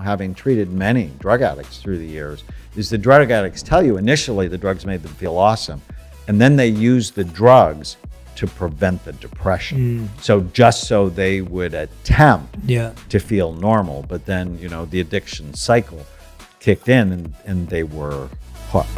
having treated many drug addicts through the years, is the drug addicts tell you initially the drugs made them feel awesome, and then they use the drugs to prevent the depression. Mm. So just so they would attempt Yeah. to feel normal, but then you know the addiction cycle kicked in, and, and they were hooked.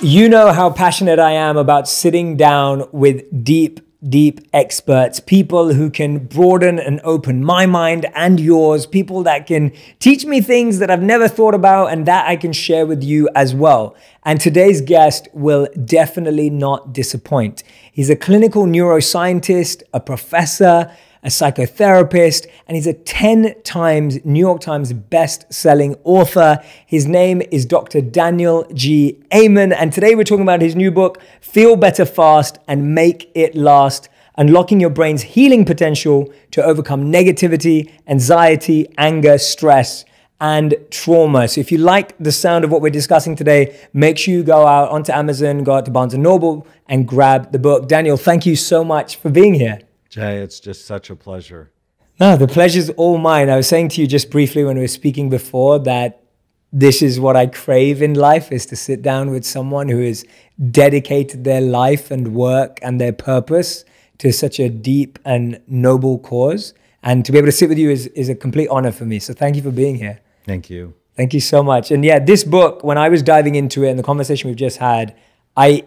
You know how passionate I am about sitting down with deep, deep experts, people who can broaden and open my mind and yours, people that can teach me things that I've never thought about and that I can share with you as well. And today's guest will definitely not disappoint. He's a clinical neuroscientist, a professor, a psychotherapist, and he's a 10 times New York Times best-selling author. His name is Dr. Daniel G. Amen, and today we're talking about his new book, Feel Better Fast and Make It Last, unlocking your brain's healing potential to overcome negativity, anxiety, anger, stress, and trauma. So if you like the sound of what we're discussing today, make sure you go out onto Amazon, go out to Barnes & Noble and grab the book. Daniel, thank you so much for being here. Jay, it's just such a pleasure. No, the pleasure's all mine. I was saying to you just briefly when we were speaking before that this is what I crave in life is to sit down with someone who has dedicated their life and work and their purpose to such a deep and noble cause. And to be able to sit with you is, is a complete honor for me. So thank you for being here. Thank you. Thank you so much. And yeah, this book, when I was diving into it and the conversation we've just had, I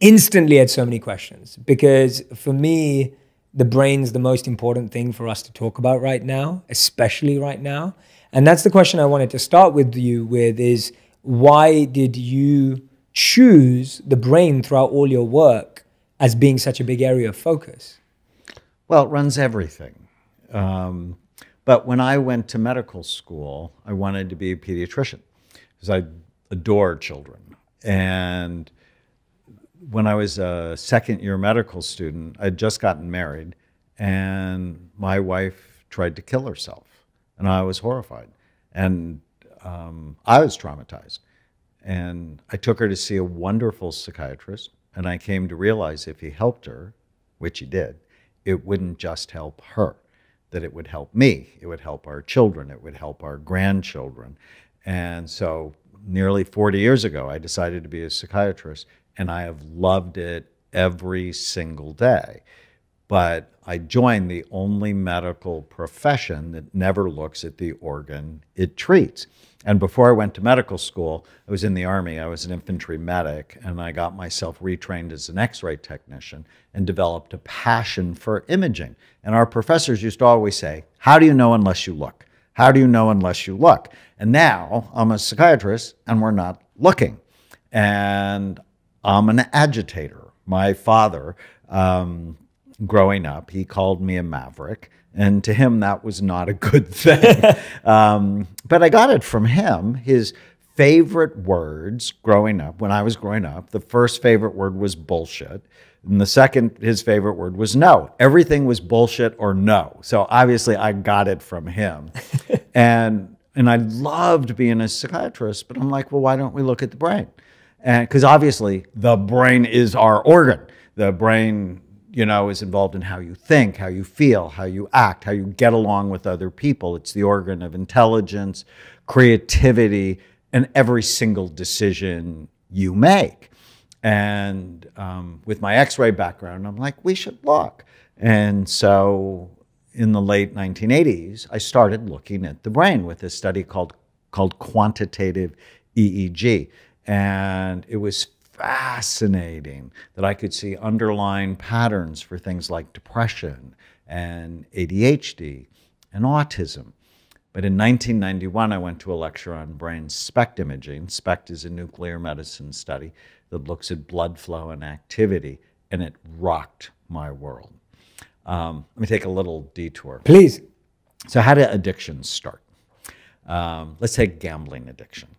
instantly had so many questions because for me, the brain's the most important thing for us to talk about right now, especially right now. And that's the question I wanted to start with you with is why did you choose the brain throughout all your work as being such a big area of focus? Well, it runs everything. Um, but when I went to medical school, I wanted to be a pediatrician because I adore children. And when I was a second year medical student, I'd just gotten married, and my wife tried to kill herself. And I was horrified. And um, I was traumatized. And I took her to see a wonderful psychiatrist. And I came to realize if he helped her, which he did, it wouldn't just help her, that it would help me, it would help our children, it would help our grandchildren. And so, nearly 40 years ago, I decided to be a psychiatrist, and I have loved it every single day. But I joined the only medical profession that never looks at the organ it treats. And before I went to medical school, I was in the Army. I was an infantry medic, and I got myself retrained as an x ray technician and developed a passion for imaging. And our professors used to always say, How do you know unless you look? How do you know unless you look? And now I'm a psychiatrist, and we're not looking. And I'm an agitator. My father, um, growing up, he called me a maverick. And to him, that was not a good thing. um, but I got it from him. His favorite words growing up, when I was growing up, the first favorite word was bullshit. And the second, his favorite word was no. Everything was bullshit or no. So obviously, I got it from him. and and I loved being a psychiatrist, but I'm like, well, why don't we look at the brain? Because obviously, the brain is our organ. The brain you know, is involved in how you think, how you feel, how you act, how you get along with other people. It's the organ of intelligence, creativity, and every single decision you make. And um, with my x ray background, I'm like, we should look. And so in the late 1980s, I started looking at the brain with a study called, called quantitative EEG. And it was fascinating that I could see underlying patterns for things like depression and ADHD and autism. But in 1991, I went to a lecture on brain SPECT imaging. SPECT is a nuclear medicine study that looks at blood flow and activity, and it rocked my world. Um, let me take a little detour. Please. So, how do addictions start? Um, let's take gambling addiction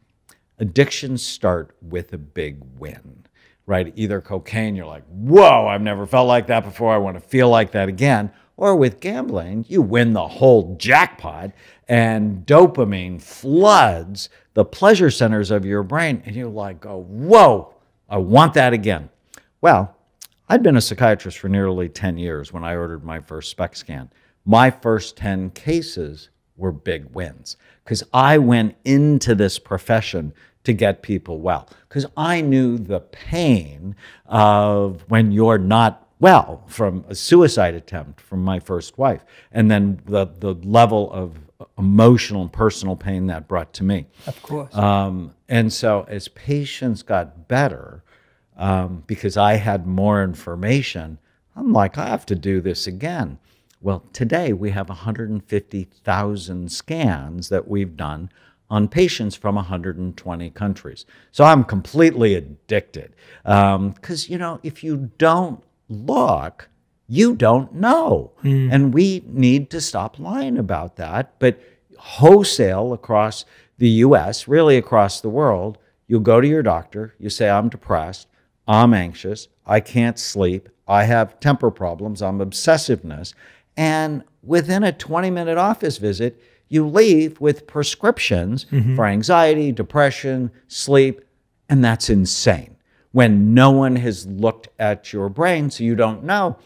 addictions start with a big win, right? Either cocaine, you're like, whoa, I've never felt like that before. I want to feel like that again. Or with gambling, you win the whole jackpot and dopamine floods the pleasure centers of your brain. And you're like, oh, whoa, I want that again. Well, I'd been a psychiatrist for nearly 10 years when I ordered my first SPECT scan. My first 10 cases were big wins because I went into this profession to get people well because I knew the pain of when you're not well from a suicide attempt from my first wife and then the, the level of emotional and personal pain that brought to me. Of course. Um, and so as patients got better, um, because I had more information, I'm like, I have to do this again. Well, today we have 150,000 scans that we've done on patients from 120 countries. So I'm completely addicted. Because, um, you know, if you don't look, you don't know. Mm. And we need to stop lying about that. But wholesale across the US, really across the world, you'll go to your doctor, you say, I'm depressed, I'm anxious, I can't sleep, I have temper problems, I'm obsessiveness. And within a 20 minute office visit, you leave with prescriptions mm-hmm. for anxiety, depression, sleep, and that's insane. When no one has looked at your brain, so you don't know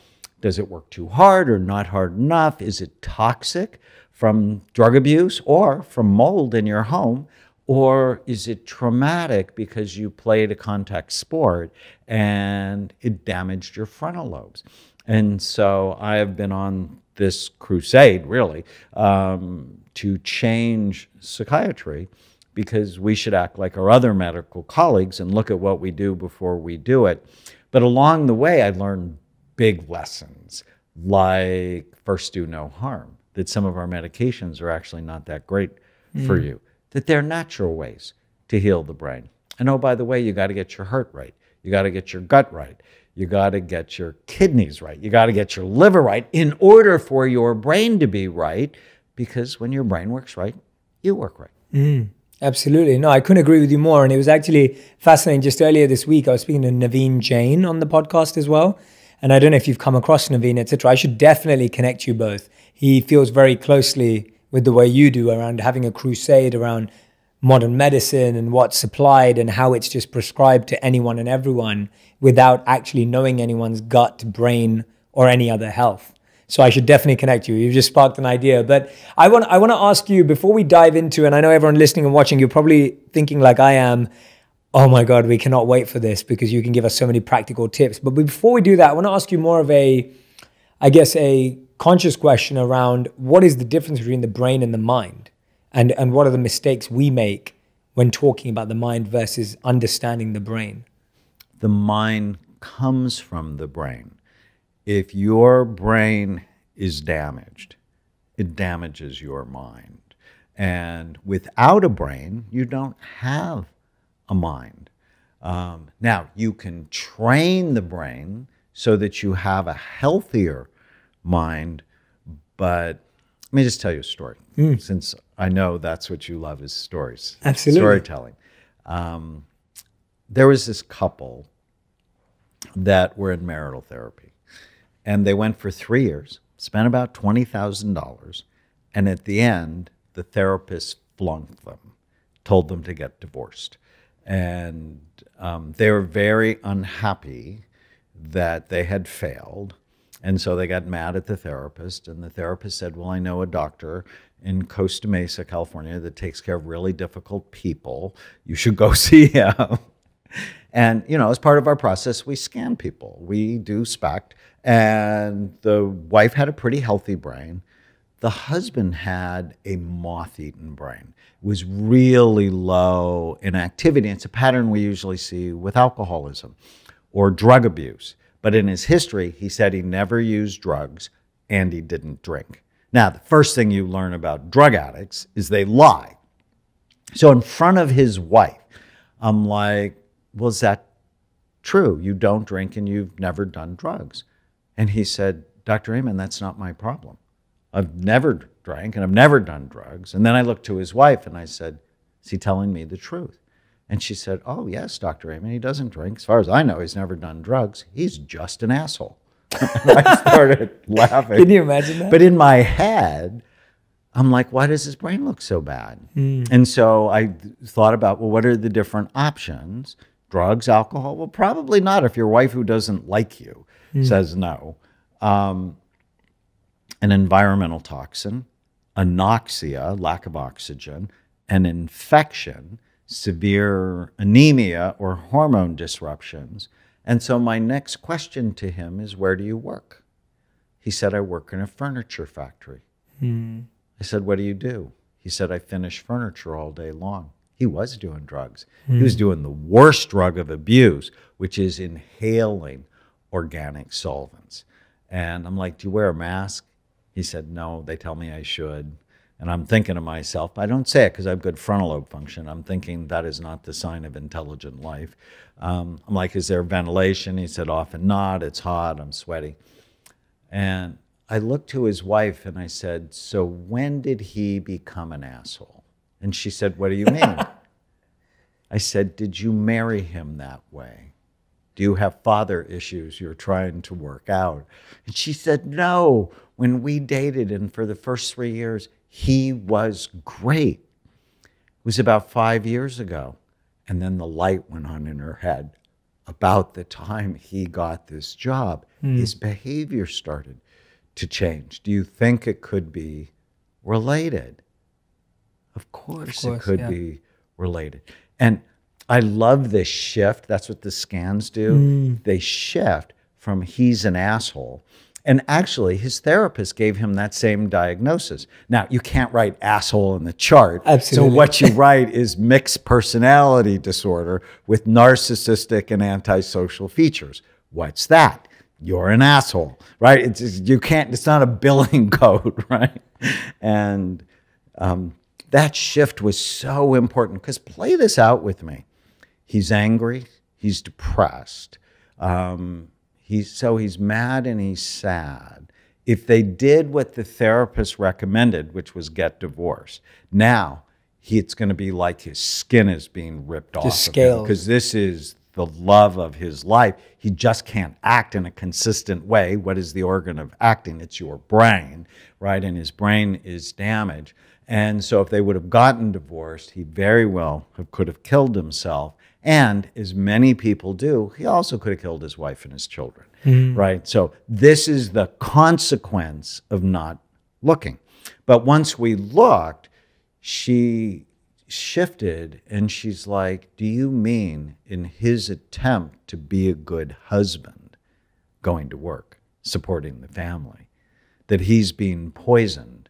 does it work too hard or not hard enough? Is it toxic from drug abuse or from mold in your home? Or is it traumatic because you played a contact sport and it damaged your frontal lobes? And so I have been on this crusade, really, um, to change psychiatry because we should act like our other medical colleagues and look at what we do before we do it. But along the way, I learned big lessons like first do no harm, that some of our medications are actually not that great mm. for you that there are natural ways to heal the brain. And oh, by the way, you got to get your heart right. You got to get your gut right. You got to get your kidneys right. You got to get your liver right in order for your brain to be right. Because when your brain works right, you work right. Mm, absolutely. No, I couldn't agree with you more. And it was actually fascinating. Just earlier this week, I was speaking to Naveen Jain on the podcast as well. And I don't know if you've come across Naveen, etc. I should definitely connect you both. He feels very closely with the way you do around having a crusade around modern medicine and what's supplied and how it's just prescribed to anyone and everyone without actually knowing anyone's gut, brain, or any other health. So I should definitely connect you. You've just sparked an idea. But I want I want to ask you before we dive into, and I know everyone listening and watching, you're probably thinking like I am, oh my God, we cannot wait for this because you can give us so many practical tips. But before we do that, I want to ask you more of a, I guess, a conscious question around what is the difference between the brain and the mind and, and what are the mistakes we make when talking about the mind versus understanding the brain? The mind comes from the brain. If your brain is damaged, it damages your mind. And without a brain, you don't have a mind. Um, now, you can train the brain so that you have a healthier mind. But let me just tell you a story, mm. since I know that's what you love is stories. Absolutely. Storytelling. Um, there was this couple that were in marital therapy, and they went for three years, spent about $20,000, and at the end, the therapist flunked them, told them to get divorced. And um, they were very unhappy that they had failed and so they got mad at the therapist, and the therapist said, Well, I know a doctor in Costa Mesa, California, that takes care of really difficult people. You should go see him. and, you know, as part of our process, we scan people, we do SPECT. And the wife had a pretty healthy brain. The husband had a moth eaten brain. It was really low in activity. It's a pattern we usually see with alcoholism or drug abuse. But in his history, he said he never used drugs and he didn't drink. Now, the first thing you learn about drug addicts is they lie. So, in front of his wife, I'm like, well, is that true? You don't drink and you've never done drugs. And he said, Dr. Amen, that's not my problem. I've never drank and I've never done drugs. And then I looked to his wife and I said, Is he telling me the truth? And she said, Oh, yes, Dr. Amen, he doesn't drink. As far as I know, he's never done drugs. He's just an asshole. I started laughing. Can you imagine that? But in my head, I'm like, why does his brain look so bad? Mm. And so I thought about, well, what are the different options? Drugs, alcohol? Well, probably not if your wife who doesn't like you mm. says no. Um, an environmental toxin, anoxia, lack of oxygen, an infection, severe anemia, or hormone disruptions. And so my next question to him is, Where do you work? He said, I work in a furniture factory. Hmm. I said, What do you do? He said, I finish furniture all day long. He was doing drugs. He was hmm. doing the worst drug of abuse, which is inhaling organic solvents. And I'm like, Do you wear a mask? He said, No, they tell me I should. And I'm thinking to myself, I don't say it because I have good frontal lobe function. I'm thinking that is not the sign of intelligent life. Um, I'm like, Is there ventilation? He said, Often not. It's hot. I'm sweaty. And I looked to his wife and I said, So when did he become an asshole? And she said, What do you mean? I said, Did you marry him that way? Do you have father issues you're trying to work out? And she said, No. When we dated, and for the first three years, he was great. It was about five years ago. And then the light went on in her head. About the time he got this job, his behavior started to change. Do you think it could be related? Of course, course, it could yeah. be related. And I love this shift. That's what the scans do. Mm. They shift from he's an asshole. And actually, his therapist gave him that same diagnosis. Now, you can't write asshole in the chart. Absolutely. So, what you write is mixed personality disorder with narcissistic and antisocial features. What's that? You're an asshole, right? It's just- you can't. It's not a billing code, right? And um, that shift was so important because play this out with me. He's angry. He's depressed. Um, he's so he's mad and he's sad. If they did what the therapist recommended, which was get divorced, now he, it's going to be like his skin is being ripped off scales. because this is the love of his life. He just can't act in a consistent way. What is the organ of acting? It's your brain, right? And his brain is damaged. And so, if they would have gotten divorced, he very well have, could have killed himself. And as many people do, he also could have killed his wife and his children, mm-hmm. right? So, this is the consequence of not looking. But once we looked, she shifted and she's like, Do you mean in his attempt to be a good husband, going to work, supporting the family, that he's being poisoned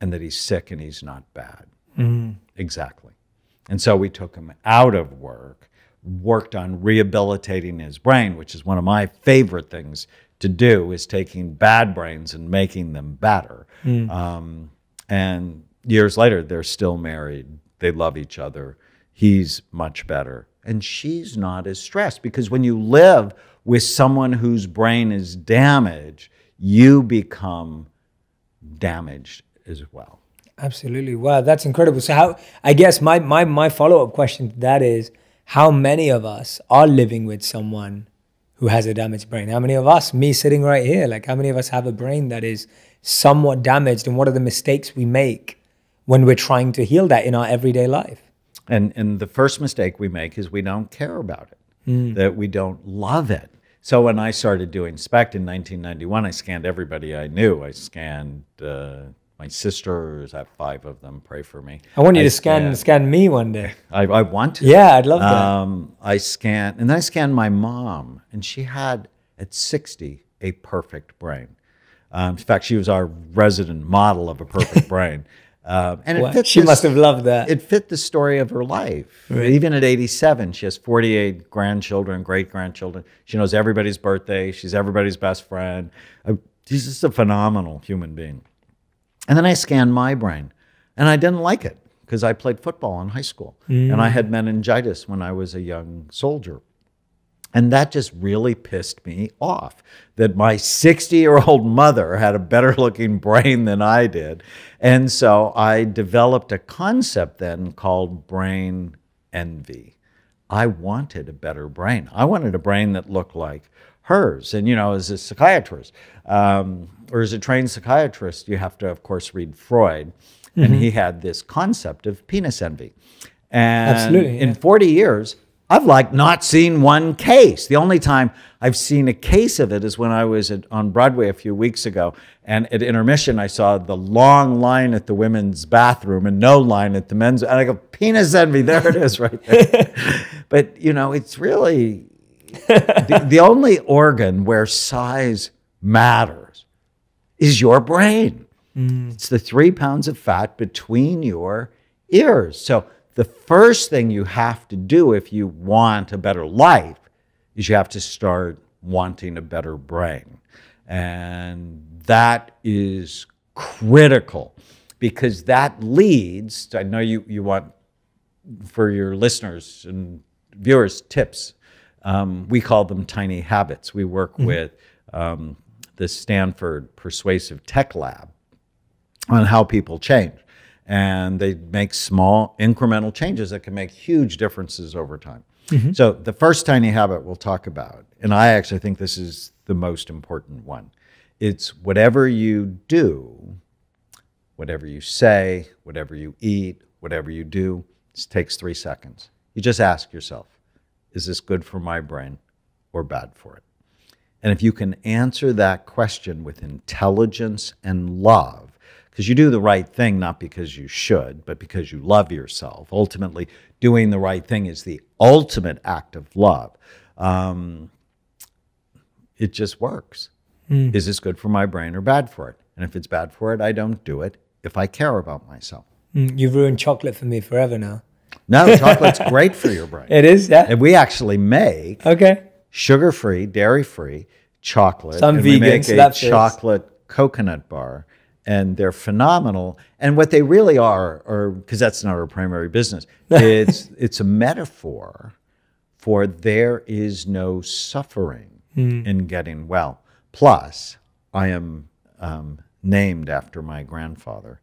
and that he's sick and he's not bad? Mm-hmm. Exactly. And so we took him out of work, worked on rehabilitating his brain, which is one of my favorite things to do, is taking bad brains and making them better. Um, and years later, they're still married. They love each other. He's much better. And she's not as stressed because when you live with someone whose brain is damaged, you become damaged as well. Absolutely. Wow, that's incredible. So how I guess my my my follow-up question to that is how many of us are living with someone who has a damaged brain? How many of us, me sitting right here, like how many of us have a brain that is somewhat damaged and what are the mistakes we make when we're trying to heal that in our everyday life? And and the first mistake we make is we don't care about it, that we don't love it. So when I started doing SPECT in 1991, I scanned everybody I knew. I scanned uh, my sisters. I have five of them. Pray for me. I want you I to scan scanned- scan me one day. I, I want to. Yeah, I'd love that. Um, I scan, and then I scanned my mom, and she had at 60 a perfect brain. Um, in fact, she was our resident model of a perfect brain. Um, and it fit she this- must have loved that. It fit the story of her life. Even at 87, she has 48 grandchildren, great grandchildren. She knows everybody's birthday. She's everybody's best friend. Uh, She's just a phenomenal human being. And then I scanned my brain, and I didn't like it because I played football in high school, and I had meningitis when I was a young soldier. And that just really pissed me off that my 60 year old mother had a better looking brain than I did. And so I developed a concept then called brain envy. I wanted a better brain. I wanted a brain that looked like hers. And, you know, as a psychiatrist um, or as a trained psychiatrist, you have to, of course, read Freud. And he mm-hmm. had this concept of penis envy. And Absolutely, in 40 years, I've like not seen one case. The only time I've seen a case of it is when I was at, on Broadway a few weeks ago, and at intermission I saw the long line at the women's bathroom and no line at the men's. And I go, penis envy. There it is, right there. but you know, it's really the, the only organ where size matters is your brain. It's the three pounds of fat between your ears. So the first thing you have to do if you want a better life is you have to start wanting a better brain. And that is critical because that leads, to, I know you, you want for your listeners and viewers tips. Um, we call them tiny habits. We work with um, the Stanford Persuasive Tech Lab on how people change and they make small incremental changes that can make huge differences over time. Mm-hmm. So the first tiny habit we'll talk about, and I actually think this is the most important one. It's whatever you do, whatever you say, whatever you eat, whatever you do, it takes three seconds. You just ask yourself, is this good for my brain or bad for it? And if you can answer that question with intelligence and love, because you do the right thing not because you should, but because you love yourself. Ultimately, doing the right thing is the ultimate act of love. Um, it just works. Mm. Is this good for my brain or bad for it? And if it's bad for it, I don't do it if I care about myself. Mm, you've ruined chocolate for me forever now. No, chocolate's great for your brain. It is, yeah. And we actually make okay sugar-free, dairy-free chocolate. Some and vegans, we make a chocolate coconut bar and they're phenomenal. And what they really are, or because that's not our primary business, it's it's a metaphor for there is no suffering mm. in getting well. Plus, I am um, named after my grandfather,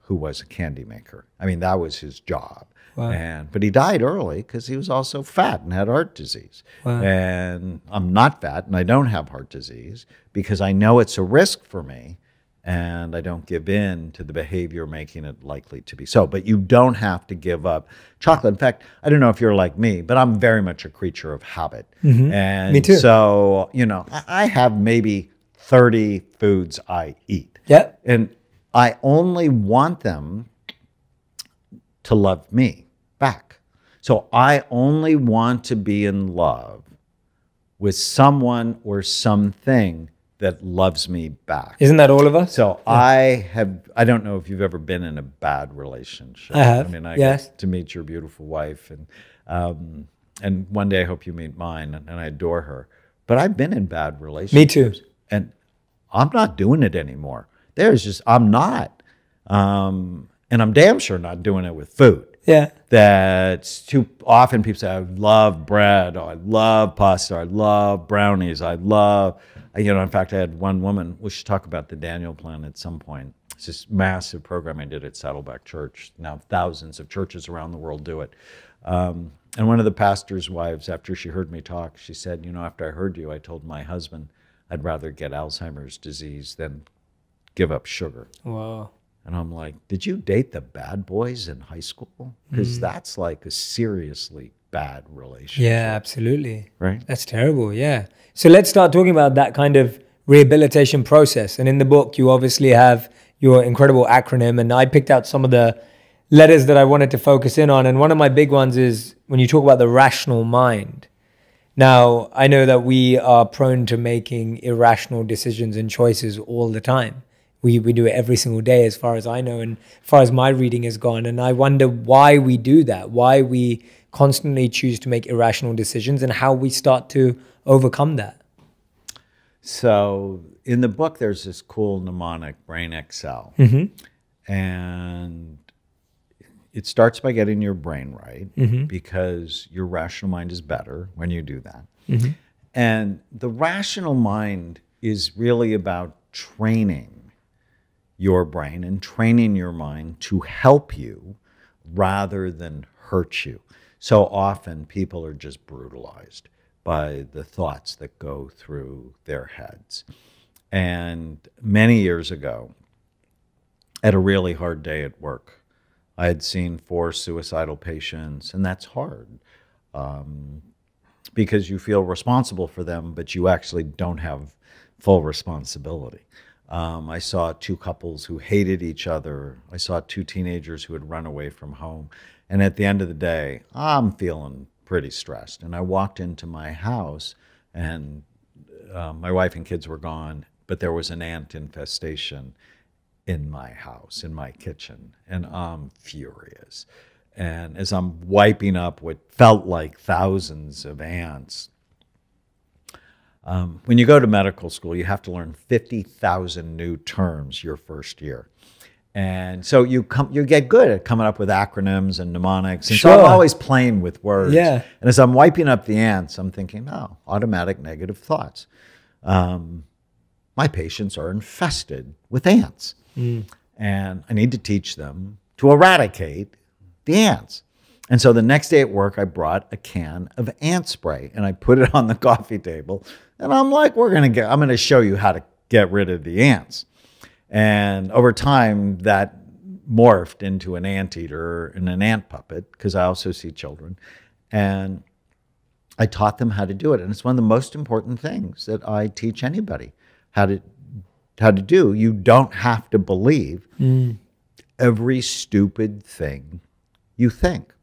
who was a candy maker. I mean, that was his job. Wow. And but he died early because he was also fat and had heart disease. Wow. And I'm not fat and I don't have heart disease because I know it's a risk for me and I don't give in to the behavior making it likely to be so. But you don't have to give up chocolate. In fact, I don't know if you're like me, but I'm very much a creature of habit. Mm-hmm. And me too. So, you know, I have maybe 30 foods I eat. Yeah. And I only want them to love me back. So I only want to be in love with someone or something that loves me back. Isn't that all of us? So yeah. I have. I don't know if you've ever been in a bad relationship. I have. I mean, I yes. to meet your beautiful wife, and um, and one day I hope you meet mine, and, and I adore her. But I've been in bad relationships. Me too. And I'm not doing it anymore. There's just I'm not, um, and I'm damn sure not doing it with food. Yeah. That's too often people say, I love bread, or I love pasta, or I love brownies, I love you know, in fact, I had one woman. We should talk about the Daniel Plan at some point. It's this massive program I did at Saddleback Church. Now thousands of churches around the world do it. Um, and one of the pastor's wives, after she heard me talk, she said, "You know, after I heard you, I told my husband I'd rather get Alzheimer's disease than give up sugar." Wow. And I'm like, "Did you date the bad boys in high school? Because mm. that's like a seriously bad relationship." Yeah, absolutely. Right. That's terrible. Yeah. So let's start talking about that kind of rehabilitation process. And in the book, you obviously have your incredible acronym, and I picked out some of the letters that I wanted to focus in on. And one of my big ones is when you talk about the rational mind. Now, I know that we are prone to making irrational decisions and choices all the time. We, we do it every single day, as far as I know, and as far as my reading has gone. And I wonder why we do that, why we constantly choose to make irrational decisions, and how we start to overcome that? So in the book, there's this cool mnemonic, Brain Excel, mm-hmm. and it starts by getting your brain right mm-hmm. because your rational mind is better when you do that. Mm-hmm. And the rational mind is really about training your brain and training your mind to help you rather than hurt you. So often people are just brutalized by the thoughts that go through their heads. And many years ago, at a really hard day at work, I had seen four suicidal patients, and that's hard. um, because you feel responsible for them, but you actually don't have full responsibility. Um, I saw two couples who hated each other. I saw two teenagers who had run away from home. And at the end of the day, I'm feeling pretty stressed. And I walked into my house, and uh, my wife and kids were gone, but there was an ant infestation in my house, in my kitchen, and I'm furious. And as I'm wiping up what felt like thousands of ants, um, when you go to medical school, you have to learn 50,000 new terms your first year. And so you come, you get good at coming up with acronyms and mnemonics. And so I'm always playing with words. Yeah. And as I'm wiping up the ants, I'm thinking, oh, automatic negative thoughts. Um, my patients are infested with ants. And I need to teach them to eradicate the ants. And so the next day at work, I brought a can of ant spray and I put it on the coffee table. And I'm like, we're going to get, I'm going to show you how to get rid of the ants. And over time, that morphed into an anteater and an ant puppet because I also see children. And I taught them how to do it. And it's one of the most important things that I teach anybody how to how to do. You don't have to believe mm. every stupid thing you think.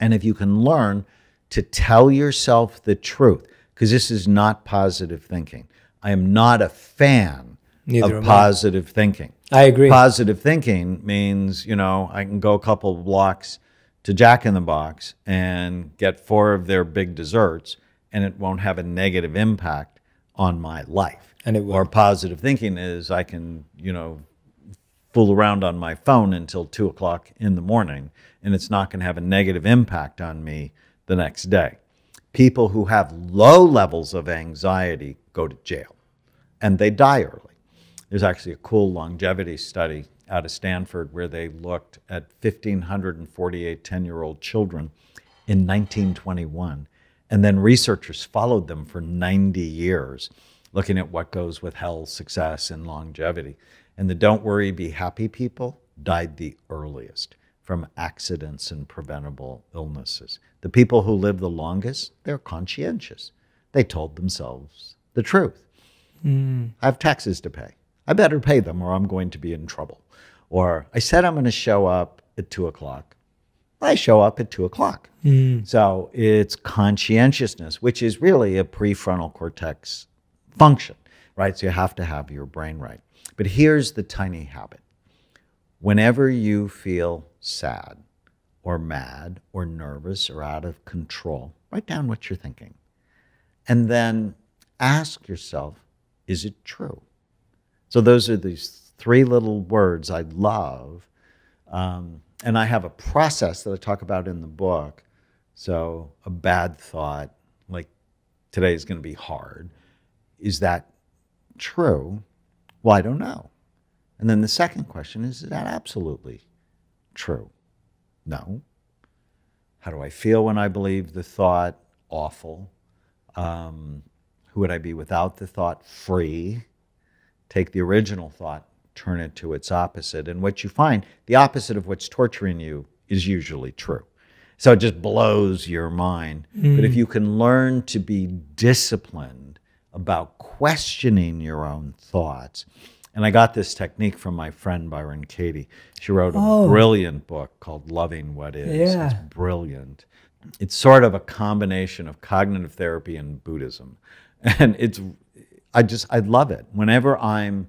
And if you can learn to tell yourself the truth, because this is not positive thinking. I am not a fan Neither of am I. positive thinking. I agree. Positive thinking means, you know, I can go a couple of blocks to Jack in the Box and get four of their big desserts, and it won't have a negative impact on my life. And it won't. positive thinking is I can, you know, fool around on my phone until two o'clock in the morning, and it's not going to have a negative impact on me the next day. People who have low levels of anxiety go to jail and they die early. There's actually a cool longevity study out of Stanford where they looked at 1,548 10 year old children in 1921. And then researchers followed them for 90 years, looking at what goes with health, success, and longevity. And the don't worry, be happy people died the earliest from accidents and preventable illnesses. The people who live the longest, they're conscientious. They told themselves the truth. Hmm. I have taxes to pay. I better pay them or I'm going to be in trouble. Or I said I'm going to show up at two o'clock. I show up at two o'clock. Hmm. So it's conscientiousness, which is really a prefrontal cortex function, right? So you have to have your brain right. But here's the tiny habit whenever you feel sad or mad or nervous or out of control, write down what you're thinking. And then ask yourself, is it true? So those are these three little words I love. Um, and I have a process that I talk about in the book. So a bad thought, like today is going to be hard, is that true? Well, I don't know. And then the second question is, is that absolutely true? No. How do I feel when I believe the thought? Awful. Um, who would I be without the thought? Free. Take the original thought, turn it to its opposite. And what you find, the opposite of what's torturing you is usually true. So it just blows your mind. But if you can learn to be disciplined about questioning your own thoughts, and I got this technique from my friend Byron Katie. She wrote a Oh. brilliant book called Loving What Is. Yeah. It's brilliant. It's sort of a combination of cognitive therapy and Buddhism. And it's I just I love it. Whenever I'm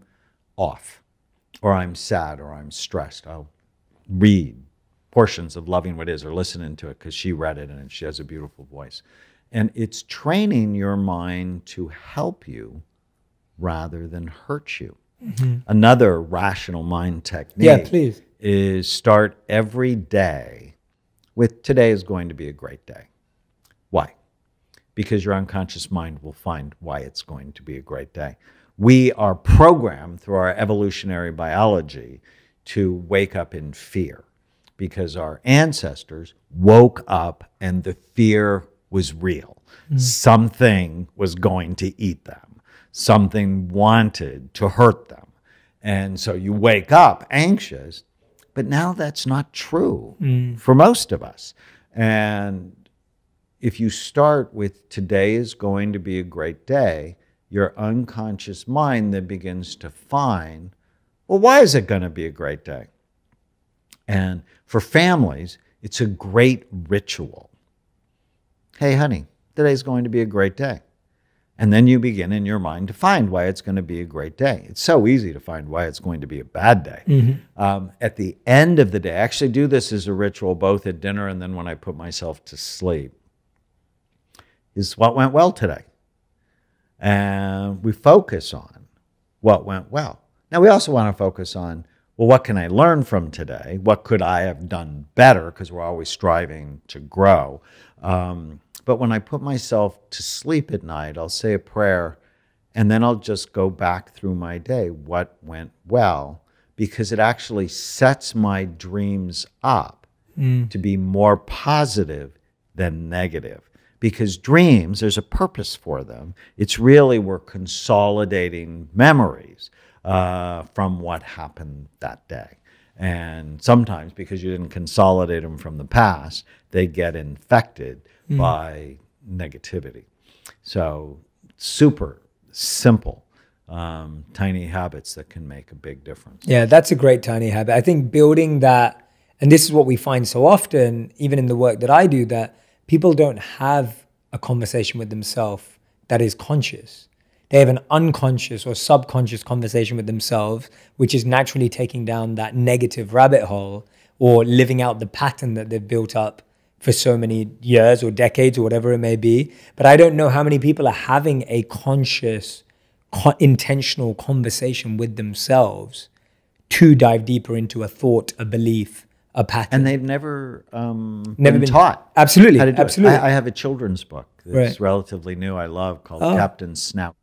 off or I'm sad or I'm stressed, I'll read portions of Loving What Is or listening to it because she read it and she has a beautiful voice. And it's training your mind to help you rather than hurt you. Mm-hmm. Another rational mind technique Yeah, please. is start every day with today is going to be a great day. Why? Because your unconscious mind will find why it's going to be a great day. We are programmed through our evolutionary biology to wake up in fear because our ancestors woke up and the fear was real. Mm. Something was going to eat them, something wanted to hurt them. And so you wake up anxious, but now that's not true mm. for most of us. And if you start with today is going to be a great day, your unconscious mind then begins to find, well, why is it going to be a great day? And for families, it's a great ritual. Hey, honey, today's going to be a great day. And then you begin in your mind to find why it's going to be a great day. It's so easy to find why it's going to be a bad day. Mm-hmm. Um, at the end of the day, I actually do this as a ritual both at dinner and then when I put myself to sleep, is what went well today. And we focus on what went well. Now, we also want to focus on well, what can I learn from today? What could I have done better? Because we're always striving to grow. Um, but when I put myself to sleep at night, I'll say a prayer and then I'll just go back through my day. What went well? Because it actually sets my dreams up to be more positive than negative. Because dreams, there's a purpose for them. It's really we're consolidating memories uh, from what happened that day. And sometimes, because you didn't consolidate them from the past, they get infected by negativity. So, super simple, um, tiny habits that can make a big difference. Yeah, that's a great tiny habit. I think building that, and this is what we find so often, even in the work that I do, that people don't have a conversation with themselves that is conscious. They have an unconscious or subconscious conversation with themselves, which is naturally taking down that negative rabbit hole or living out the pattern that they've built up for so many years or decades or whatever it may be. But I don't know how many people are having a conscious, co- intentional conversation with themselves to dive deeper into a thought, a belief, a pattern. And they've never, um, Never been, been- taught. Absolutely, how to do it. absolutely. I, I have a children's book that's Right. relatively new. I love called Oh. Captain Snout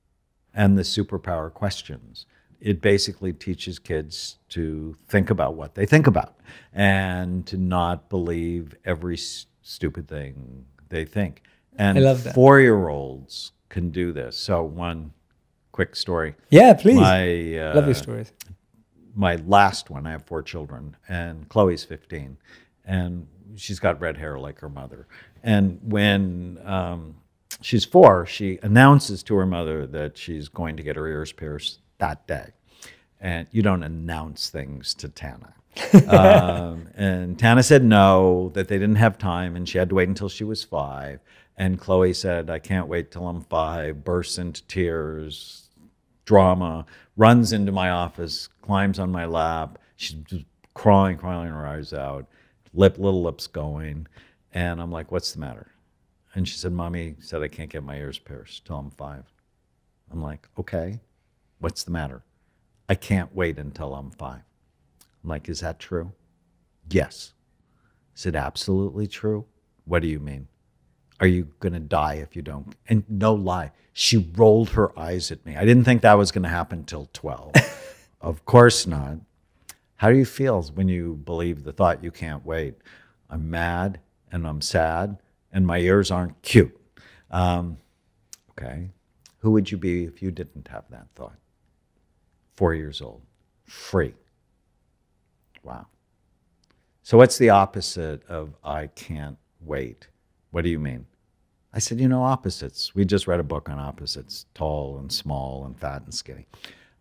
and the Superpower Questions. It basically teaches kids to think about what they think about and to not believe every stupid thing they think. And I love that. four-year-olds can do this. So one quick story. yeah, please. My uh, Love your stories. my last one, I have four children, and Chloe's 15, and she's got red hair like her mother. And when um, she's four, she announces to her mother that she's going to get her ears pierced that day. And you don't announce things to Tana. um, and Tana said no, that they didn't have time, and she had to wait until she was five. And Chloe said, I can't wait till I'm five, bursts into tears, drama, runs into my office, climbs on my lap. She's just crying, crying her eyes out, lip, little lips going. And I'm like, what's the matter? And she said, Mommy said I can't get my ears pierced till I'm five. I'm like, okay, what's the matter? I can't wait until I'm five. I'm like, is that true? Yes. Is it absolutely true? What do you mean? Are you going to die if you don't? And no lie, she rolled her eyes at me. I didn't think that was going to happen till 12. of course not. How do you feel when you believe the thought you can't wait? I'm mad and I'm sad and my ears aren't cute. Um, okay. Who would you be if you didn't have that thought? Four years old, free. Wow. So, what's the opposite of I can't wait? What do you mean? I said, you know, opposites. We just read a book on opposites tall and small and fat and skinny.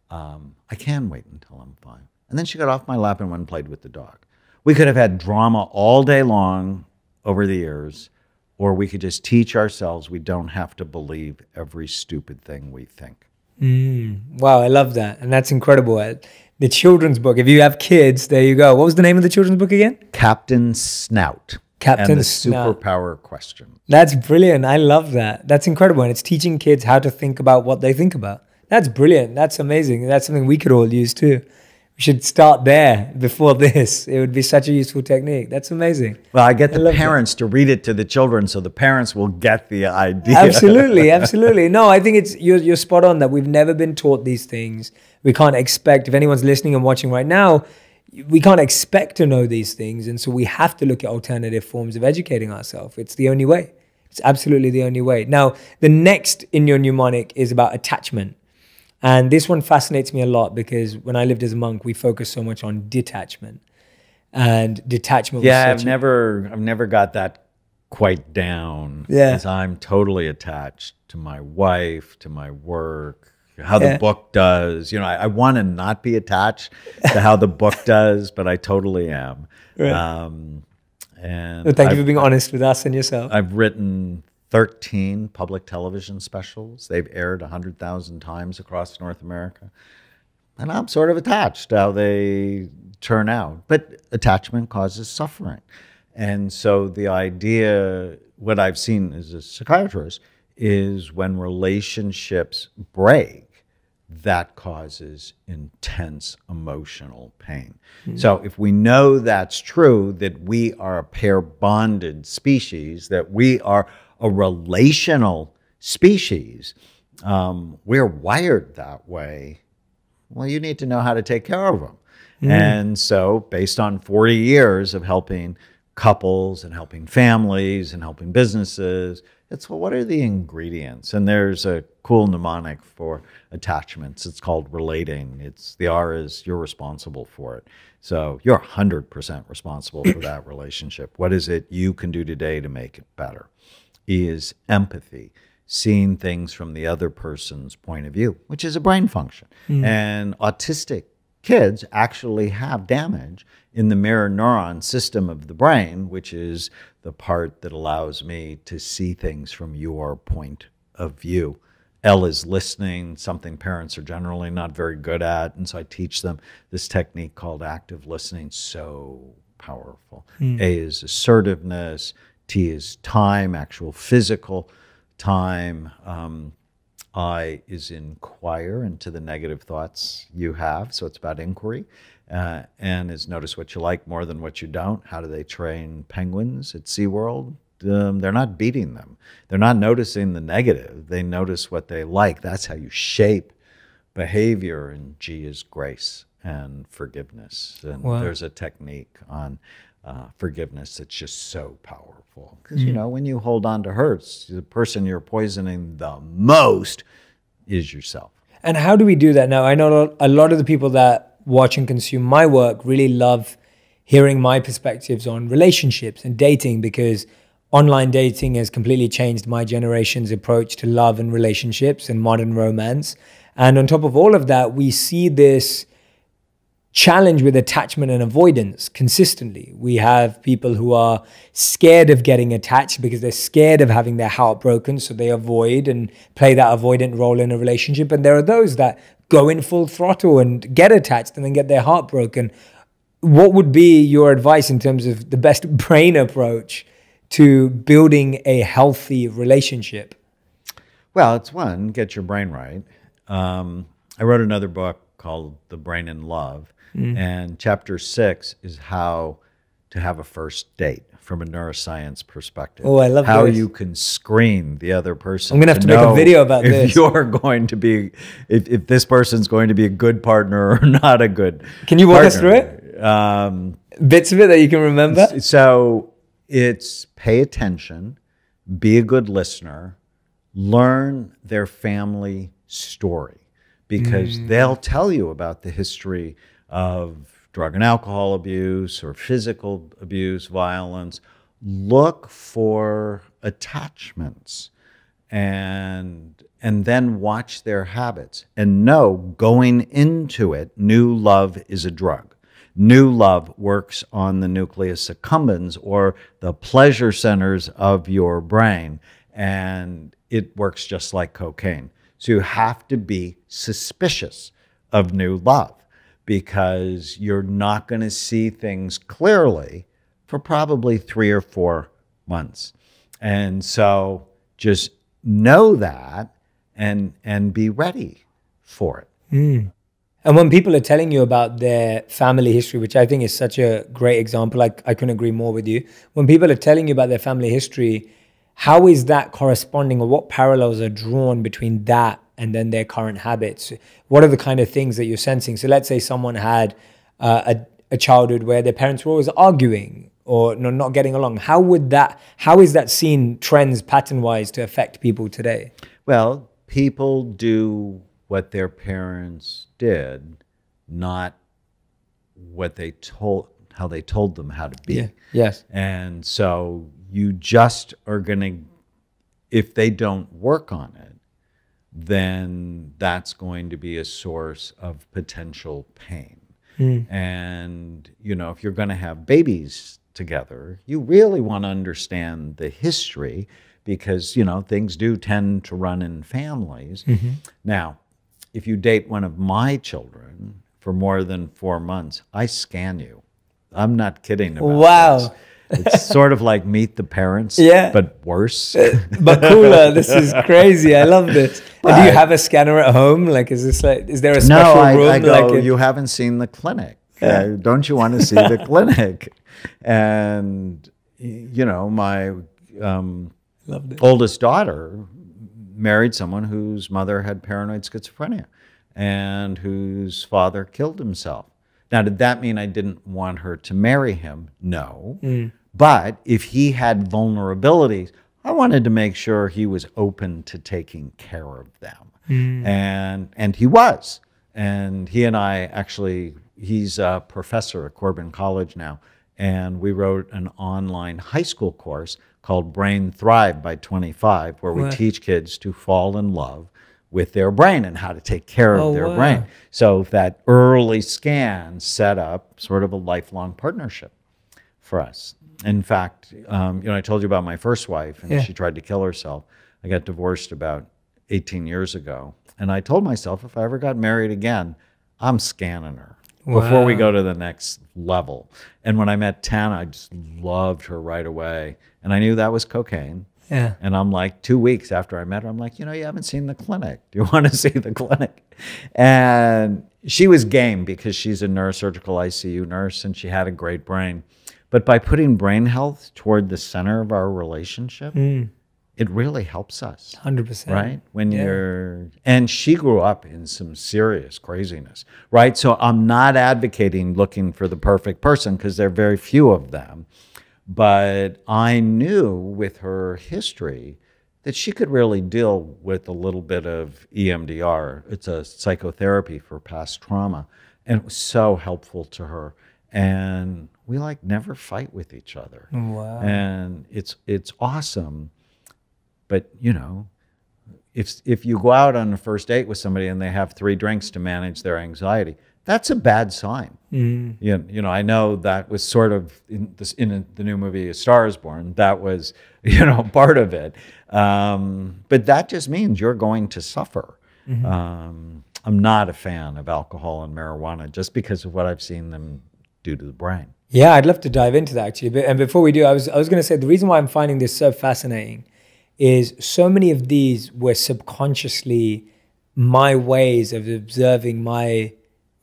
Um, I can wait until I'm five. And then she got off my lap and went and played with the dog. We could have had drama all day long over the years, or we could just teach ourselves we don't have to believe every stupid thing we think. Wow, I love that. And that's incredible. Uh, The children's book, if you have kids, there you go. What was the name of the children's book again? Captain Snout. Captain and the Snout. superpower question. That's brilliant. I love that. That's incredible. And it's teaching kids how to think about what they think about. That's brilliant. That's amazing. That's something we could all use too. We should start there before this. It would be such a useful technique. That's amazing. Well, I get the that. parents to read it to the children so the parents will get the idea. absolutely absolutely no i think it's you're, you're spot on that we've never been taught these things we can't expect if anyone's listening and watching right now we can't expect to know these things and so we have to look at alternative forms of educating ourselves it's the only way it's absolutely the only way now the next in your mnemonic is about attachment and this one fascinates me a lot because when i lived as a monk we focused so much on detachment and detachment was Yeah, I've never, I've never got that quite down. Yeah. is I'm totally attached to my wife, to my work, how Yeah. the book does. You know, I, I want to not be attached to how the book does, but I totally am. Right. Um, and Well, thank you I've- for being honest with us and yourself. I've written 13 public television specials. They've aired 100,000 times across North America. And I'm sort of attached to how they turn out. But attachment causes suffering. And so the idea, what I've seen as a psychiatrist, is when relationships break, that causes intense emotional pain. Hmm. So if we know that's true, that we are a pair bonded species, that we are a relational species, um, we're wired that way. Well, you need to know how to take care of them. And so, based on 40 years of helping couples and helping families and helping businesses, it's well, what are the ingredients? And there's a cool mnemonic for attachments. It's called relating. It's the R is you're responsible for it. So you're 100% responsible for that relationship. What is it you can do today to make it better? E is empathy, seeing things from the other person's point of view, which is a brain function. Hmm. And autistic kids actually have damage in the mirror neuron system of the brain, which is the part that allows me to see things from your point of view. L is listening, something parents are generally not very good at. And so I teach them this technique called active listening. So powerful. Hmm. A is assertiveness. T is time, actual physical time. Um, I is inquire into the negative thoughts you have. So it's about inquiry. Uh, and is notice what you like more than what you don't. How do they train penguins at SeaWorld? Um, they're not beating them. They're not noticing the negative. They notice what they like. That's how you shape behavior. And G is grace and forgiveness. And Wow. there's a technique on uh, forgiveness that's just so powerful. Because, you know, when you hold on to hurts, the person you're poisoning the most is yourself. And how do we do that now? I know a lot of the people that watch and consume my work really love hearing my perspectives on relationships and dating because online dating has completely changed my generation's approach to love and relationships and modern romance. And on top of all of that, we see this challenge with attachment and avoidance consistently. We have people who are scared of getting attached because they're scared of having their heart broken, so they avoid and play that avoidant role in a relationship. And there are those that go in full throttle and get attached and then get their heart broken. What would be your advice in terms of the best brain approach to building a healthy relationship? Well, it's one, get your brain right. Um, I wrote another book called The Brain in Love, and chapter six is how to have a first date from a neuroscience perspective. Oh, I love how this. you can screen the other person. I'm gonna have to make a video about if this. you're going to be, if, if this person's going to be a good partner or not a good. Can you walk us through it? Um, Bits of it that you can remember? so it's pay attention, be a good listener, learn their family story because they'll tell you about the history of drug and alcohol abuse or physical abuse, violence. Look for attachments and and then watch their habits and know going into it new love is a drug. New love works on the nucleus accumbens or the pleasure centers of your brain and it works just like cocaine. So you have to be suspicious of new love because you're not going to see things clearly for probably 3 or 4 months and so just know that and and be ready for it. Hmm. And when people are telling you about their family history, which I think is such a great example, I, I couldn't agree more with you. When people are telling you about their family history, how is that corresponding or what parallels are drawn between that and then their current habits? What are the kind of things that you're sensing? So let's say someone had uh, a, a childhood where their parents were always arguing or no, not getting along. How would that, how is that seen trends pattern wise to affect people today? Well, people do what their parents did, not what they told how they told them how to be. Yes. And so you just are going to, if they don't work on it, then that's going to be a source of potential pain. Hmm. And, you know, if you're going to have babies together, you really want to understand the history because, you know, things do tend to run in families. Mm-hmm. Now, if you date one of my children for more than four months, I scan you. I'm not kidding about Wow. this. It's sort of like meet the parents, Yeah. but worse. but cooler. This is crazy. I love this. And do you have a scanner at home? Like, is this like? Is there a special no, I, room? I go, like, you haven't seen the clinic. Uh, don't you want to see the clinic? And, you know, my um, oldest daughter married someone whose mother had paranoid schizophrenia and whose father killed himself. Now, did that mean I didn't want her to marry him? No. Mm. But if he had vulnerabilities, I wanted to make sure he was open to taking care of them. Mm. And and he was. And he and I actually he's a professor at Corban College now and we wrote an online high school course called Brain Thrive by 25 where we Wow. teach kids to fall in love with their brain and how to take care Oh, of their wow. brain. So that early scan set up sort of a lifelong partnership for us. In fact, um, you know, I told you about my first wife, and Yeah. she tried to kill herself. I got divorced about 18 years ago, and I told myself if I ever got married again, I'm scanning her before we go to the next level. And when I met Tana, I just loved her right away, and I knew that was cocaine. Yeah. And I'm like, two weeks after I met her, I'm like, you know, you haven't seen the clinic. Do you want to see the clinic? And she was game because she's a neurosurgical ICU nurse and she had a great brain. But by putting brain health toward the center of our relationship, mm. it really helps us Hundred percent. right when Yeah. you're and she grew up in some serious craziness right so i'm not advocating looking for the perfect person because there are very few of them but i knew with her history that she could really deal with a little bit of emdr it's a psychotherapy for past trauma and it was so helpful to her. And we like never fight with each other. Wow. and it's it's awesome but you know if if you go out on a first date with somebody and they have three drinks to manage their anxiety that's a bad sign. Mm. you, you know i know that was sort of in this in the new movie a star is born that was you know part of it. Um, but that just means you're going to suffer. Um, i'm not a fan of alcohol and marijuana just because of what i've seen them do to the brain. Yeah, I'd love to dive into that actually. But and before we do, I was I was going to say the reason why I'm finding this so fascinating is so many of these were subconsciously my ways of observing my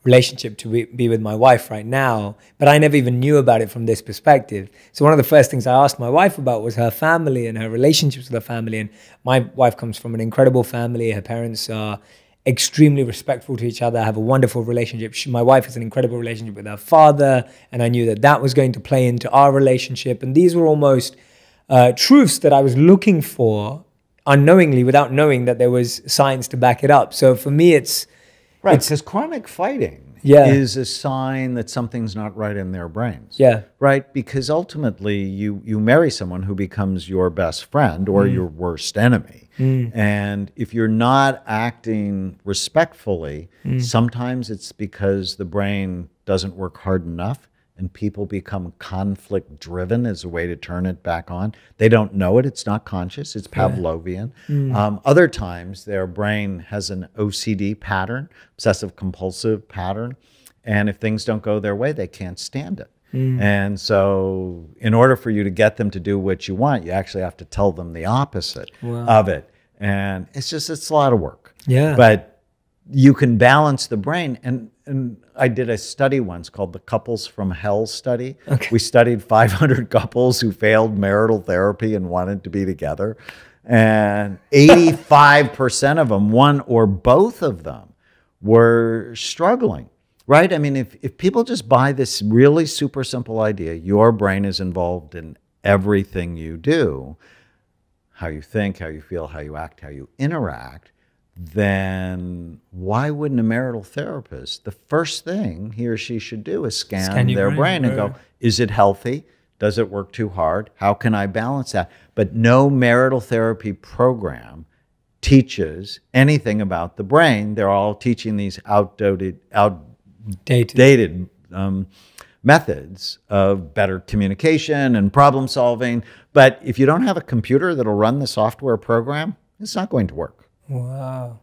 relationship to be, with my wife right now, but I never even knew about it from this perspective. So one of the first things I asked my wife about was her family and her relationships with her family. And my wife comes from an incredible family. Her parents are extremely respectful to each other, have a wonderful relationship. She, my wife has an incredible relationship with her father, and I knew that that was going to play into our relationship. And these were almost uh, truths that I was looking for unknowingly without knowing that there was science to back it up. So for me, it's Right, because chronic fighting Yeah. is a sign that something's not right in their brains. yeah, Right, because ultimately you you marry someone who becomes your best friend or Mm. your worst enemy. And if you're not acting respectfully, Mm. sometimes it's because the brain doesn't work hard enough and people become conflict driven as a way to turn it back on. They don't know it, it's not conscious, it's Pavlovian. Mm. Um, other times, their brain has an OCD pattern, obsessive compulsive pattern. And if things don't go their way, they can't stand it. And so, in order for you to get them to do what you want, you actually have to tell them the opposite Wow. of it. And it's just, it's a lot of work. Yeah. But you can balance the brain. And, and I did a study once called the Couples from Hell study. Okay. We studied 500 couples who failed marital therapy and wanted to be together. And 85% of them, one or both of them, were struggling. Right? I mean, if, if people just buy this really super simple idea, your brain is involved in everything you do, how you think, how you feel, how you act, how you interact, then why wouldn't a marital therapist, the first thing he or she should do is scan, Scan their brain, brain, and go, is it healthy? Does it work too hard? How can I balance that? But no marital therapy program teaches anything about the brain. They're all teaching these outdated, Dated. outdated um, methods of better communication and problem solving. But if you don't have a computer that'll run the software program, it's not going to work. Wow.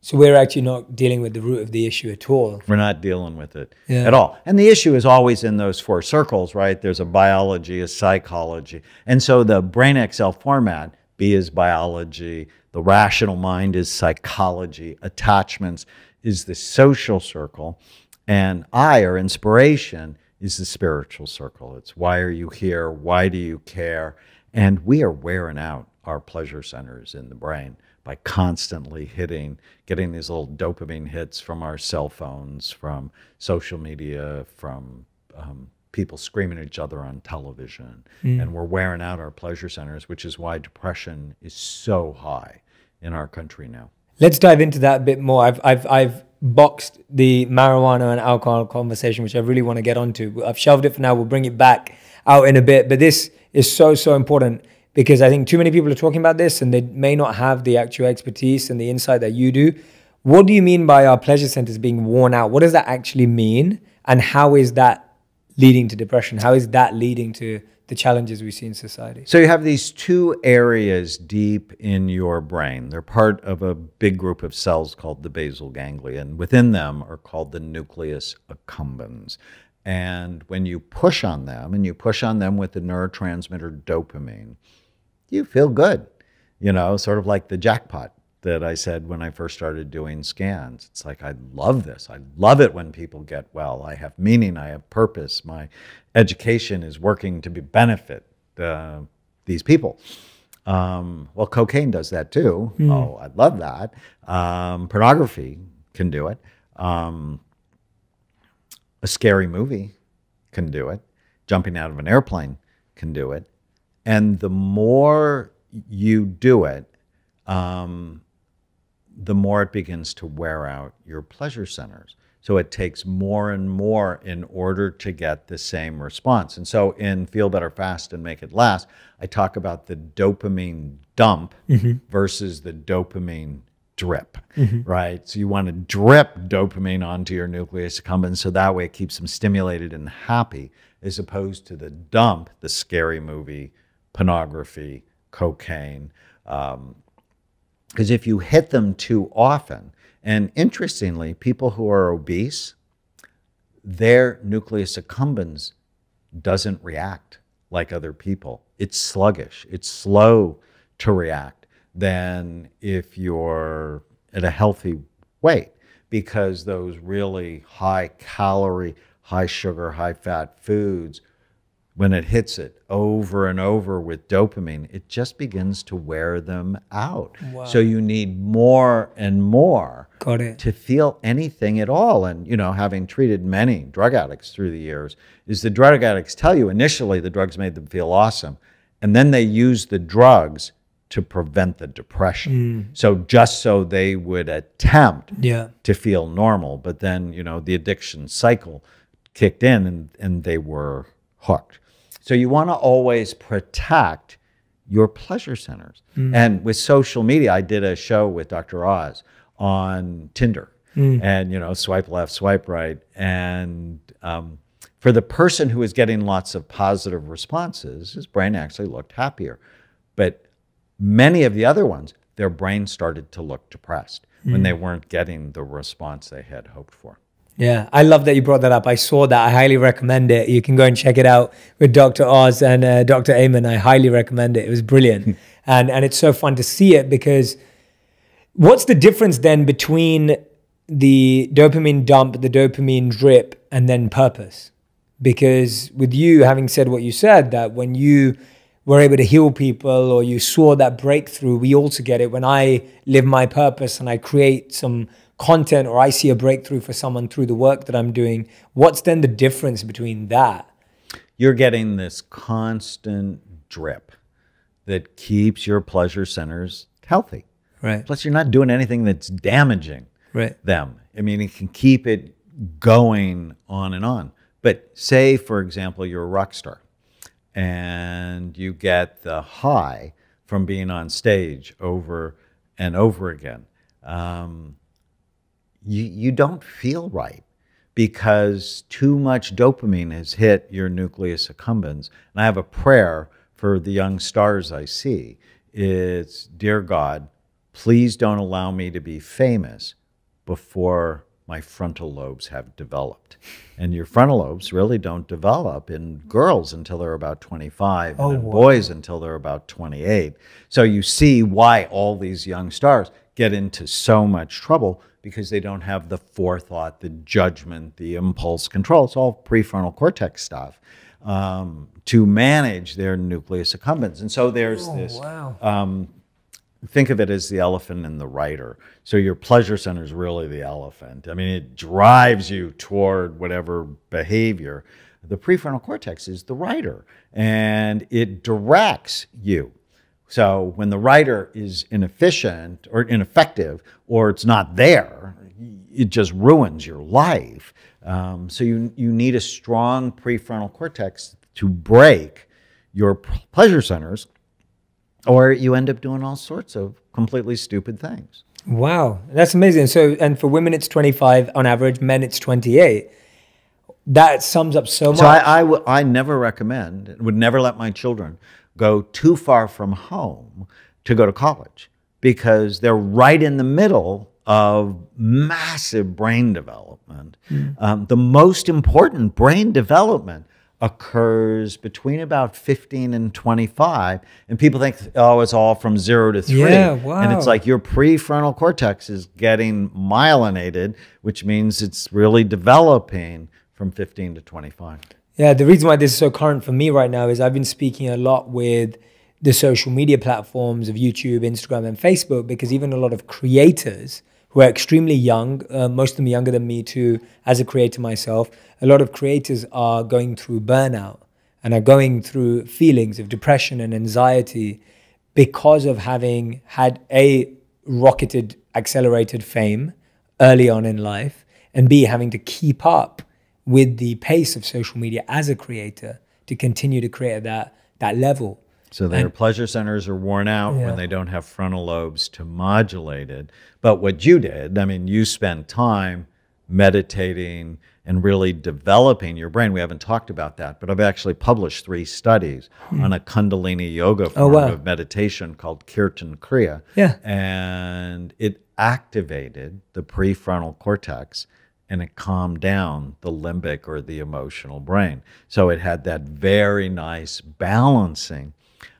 So we're actually not dealing with the root of the issue at all. We're not dealing with it Yeah. at all. And the issue is always in those four circles, right? There's a biology, a psychology. And so the Brain Excel format, B is biology, the rational mind is psychology, attachments is the social circle, and I or inspiration is the spiritual circle. It's why are you here? Why do you care? And we are wearing out our pleasure centers in the brain by constantly hitting, getting these little dopamine hits from our cell phones, from social media, from um, people screaming at each other on television. And we're wearing out our pleasure centers, which is why depression is so high in our country now. Let's dive into that a bit more. I've I've I've boxed the marijuana and alcohol conversation, which I really want to get onto. I've shelved it for now. We'll bring it back out in a bit. But this is so so important because I think too many people are talking about this and they may not have the actual expertise and the insight that you do. What do you mean by our pleasure centers being worn out? What does that actually mean? And how is that leading to depression? How is that leading to the challenges we see in society? So you have these two areas deep in your brain. They're part of a big group of cells called the basal ganglia, and within them are called the nucleus accumbens. And when you push on them, and you push on them with the neurotransmitter dopamine, you feel good. You know, sort of like the jackpot that I said when I first started doing scans. It's like, I love this. I love it when people get well. I have meaning, I have purpose. My education is working to be benefit uh, these people. Um, well, cocaine does that too. Oh, I love that. Um, pornography can do it. Um, a scary movie can do it. Jumping out of an airplane can do it. And the more you do it, um, the more it begins to wear out your pleasure centers. So it takes more and more in order to get the same response. And so in Feel Better Fast and Make It Last, I talk about the dopamine dump versus the dopamine drip, right? So you want to drip dopamine onto your nucleus accumbens so that way it keeps them stimulated and happy, as opposed to the dump, the scary movie, pornography, cocaine. Um, because if you hit them too often, and interestingly, people who are obese, their nucleus accumbens doesn't react like other people. It's sluggish, it's slow to react than if you're at a healthy weight because those really high calorie, high sugar, high fat foods when it hits it over and over with dopamine, it just begins to wear them out. Wow. So you need more and more Got it. to feel anything at all. And, you know, having treated many drug addicts through the years, is the drug addicts tell you initially the drugs made them feel awesome. And then they use the drugs to prevent the depression. Mm. So just so they would attempt Yeah. to feel normal. But then, you know, the addiction cycle kicked in and, and they were hooked. So you want to always protect your pleasure centers. Mm. And with social media, I did a show with Dr. Oz on Tinder mm. and, you know, swipe left, swipe right. And um, for the person who was getting lots of positive responses, his brain actually looked happier. But many of the other ones, their brain started to look depressed when mm. they weren't getting the response they had hoped for. Yeah, I love that you brought that up. I saw that. I highly recommend it. You can go and check it out with Dr. Oz and uh, Dr. Amen. I highly recommend it. It was brilliant. and and it's so fun to see it because what's the difference then between the dopamine dump, the dopamine drip, and then purpose? Because with you having said what you said, that when you were able to heal people or you saw that breakthrough, we also get it. When I live my purpose and I create some content or I see a breakthrough for someone through the work that I'm doing, what's then the difference between that? You're getting this constant drip that keeps your pleasure centers healthy. Right. Plus, you're not doing anything that's damaging Right. them. I mean, it can keep it going on and on. But say, for example, you're a rock star and you get the high from being on stage over and over again, um, you, you don't feel right because too much dopamine has hit your nucleus accumbens. And I have a prayer for the young stars I see. It's, Dear God, please don't allow me to be famous before my frontal lobes have developed. And your frontal lobes really don't develop in girls until they're about 25, Oh, and in boys until they're about 28. So you see why all these young stars get into so much trouble because they don't have the forethought, the judgment, the impulse control. It's all prefrontal cortex stuff um, to manage their nucleus accumbens. And so there's this wow. um, think of it as the elephant and the rider. So your pleasure center is really the elephant. I mean, it drives you toward whatever behavior. The prefrontal cortex is the rider, and it directs you. So when the rider is inefficient or ineffective, or it's not there, it just ruins your life. Um, so you you need a strong prefrontal cortex to brake your pleasure centers or you end up doing all sorts of completely stupid things. Wow, that's amazing. So, and for women, it's 25 on average, men, it's 28. That sums up so much. So I, I, w- I never recommend, would never let my children go too far from home to go to college because they're right in the middle of massive brain development. Um, the most important brain development occurs between about 15 and 25 and people think oh it's all from 0 to 3 Yeah, wow. and it's like your prefrontal cortex is getting myelinated which means it's really developing from 15 to 25 Yeah, the reason why this is so current for me right now is I've been speaking a lot with the social media platforms of YouTube, Instagram, and Facebook because even a lot of creators who are extremely young, uh, most of them younger than me too, as a creator myself, a lot of creators are going through burnout and are going through feelings of depression and anxiety because of having had a rocketed, accelerated fame early on in life, and B, having to keep up with the pace of social media as a creator to continue to create at that that level. So their pleasure centers are worn out Yeah. when they don't have frontal lobes to modulate it. But what you did, I mean, you spent time meditating and really developing your brain. We haven't talked about that, but I've actually published three studies on a Kundalini yoga form Hmm. Oh, wow. of meditation called Kirtan Kriya. Yeah. And it activated the prefrontal cortex and it calmed down the limbic or the emotional brain. So it had that very nice balancing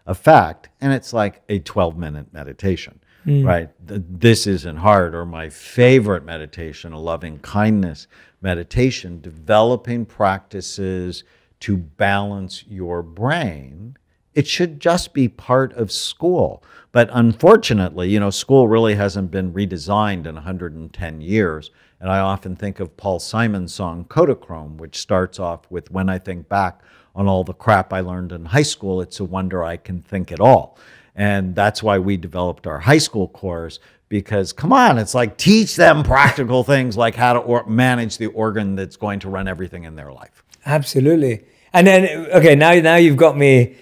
effect. And it's like a 12 minute meditation, hmm. right? This isn't hard. Or my favorite meditation, a loving kindness meditation, developing practices to balance your brain. It should just be part of school. But unfortunately, you know, school really hasn't been redesigned in 110 years. And I often think of Paul Simon's song Kodachrome, which starts off with When I think back on all the crap I learned in high school, it's a wonder I can think at all. And that's why we developed our high school course because come on, it's like teach them practical things like how to manage the organ that's going to run everything in their life. Absolutely. And then okay, now now you've got me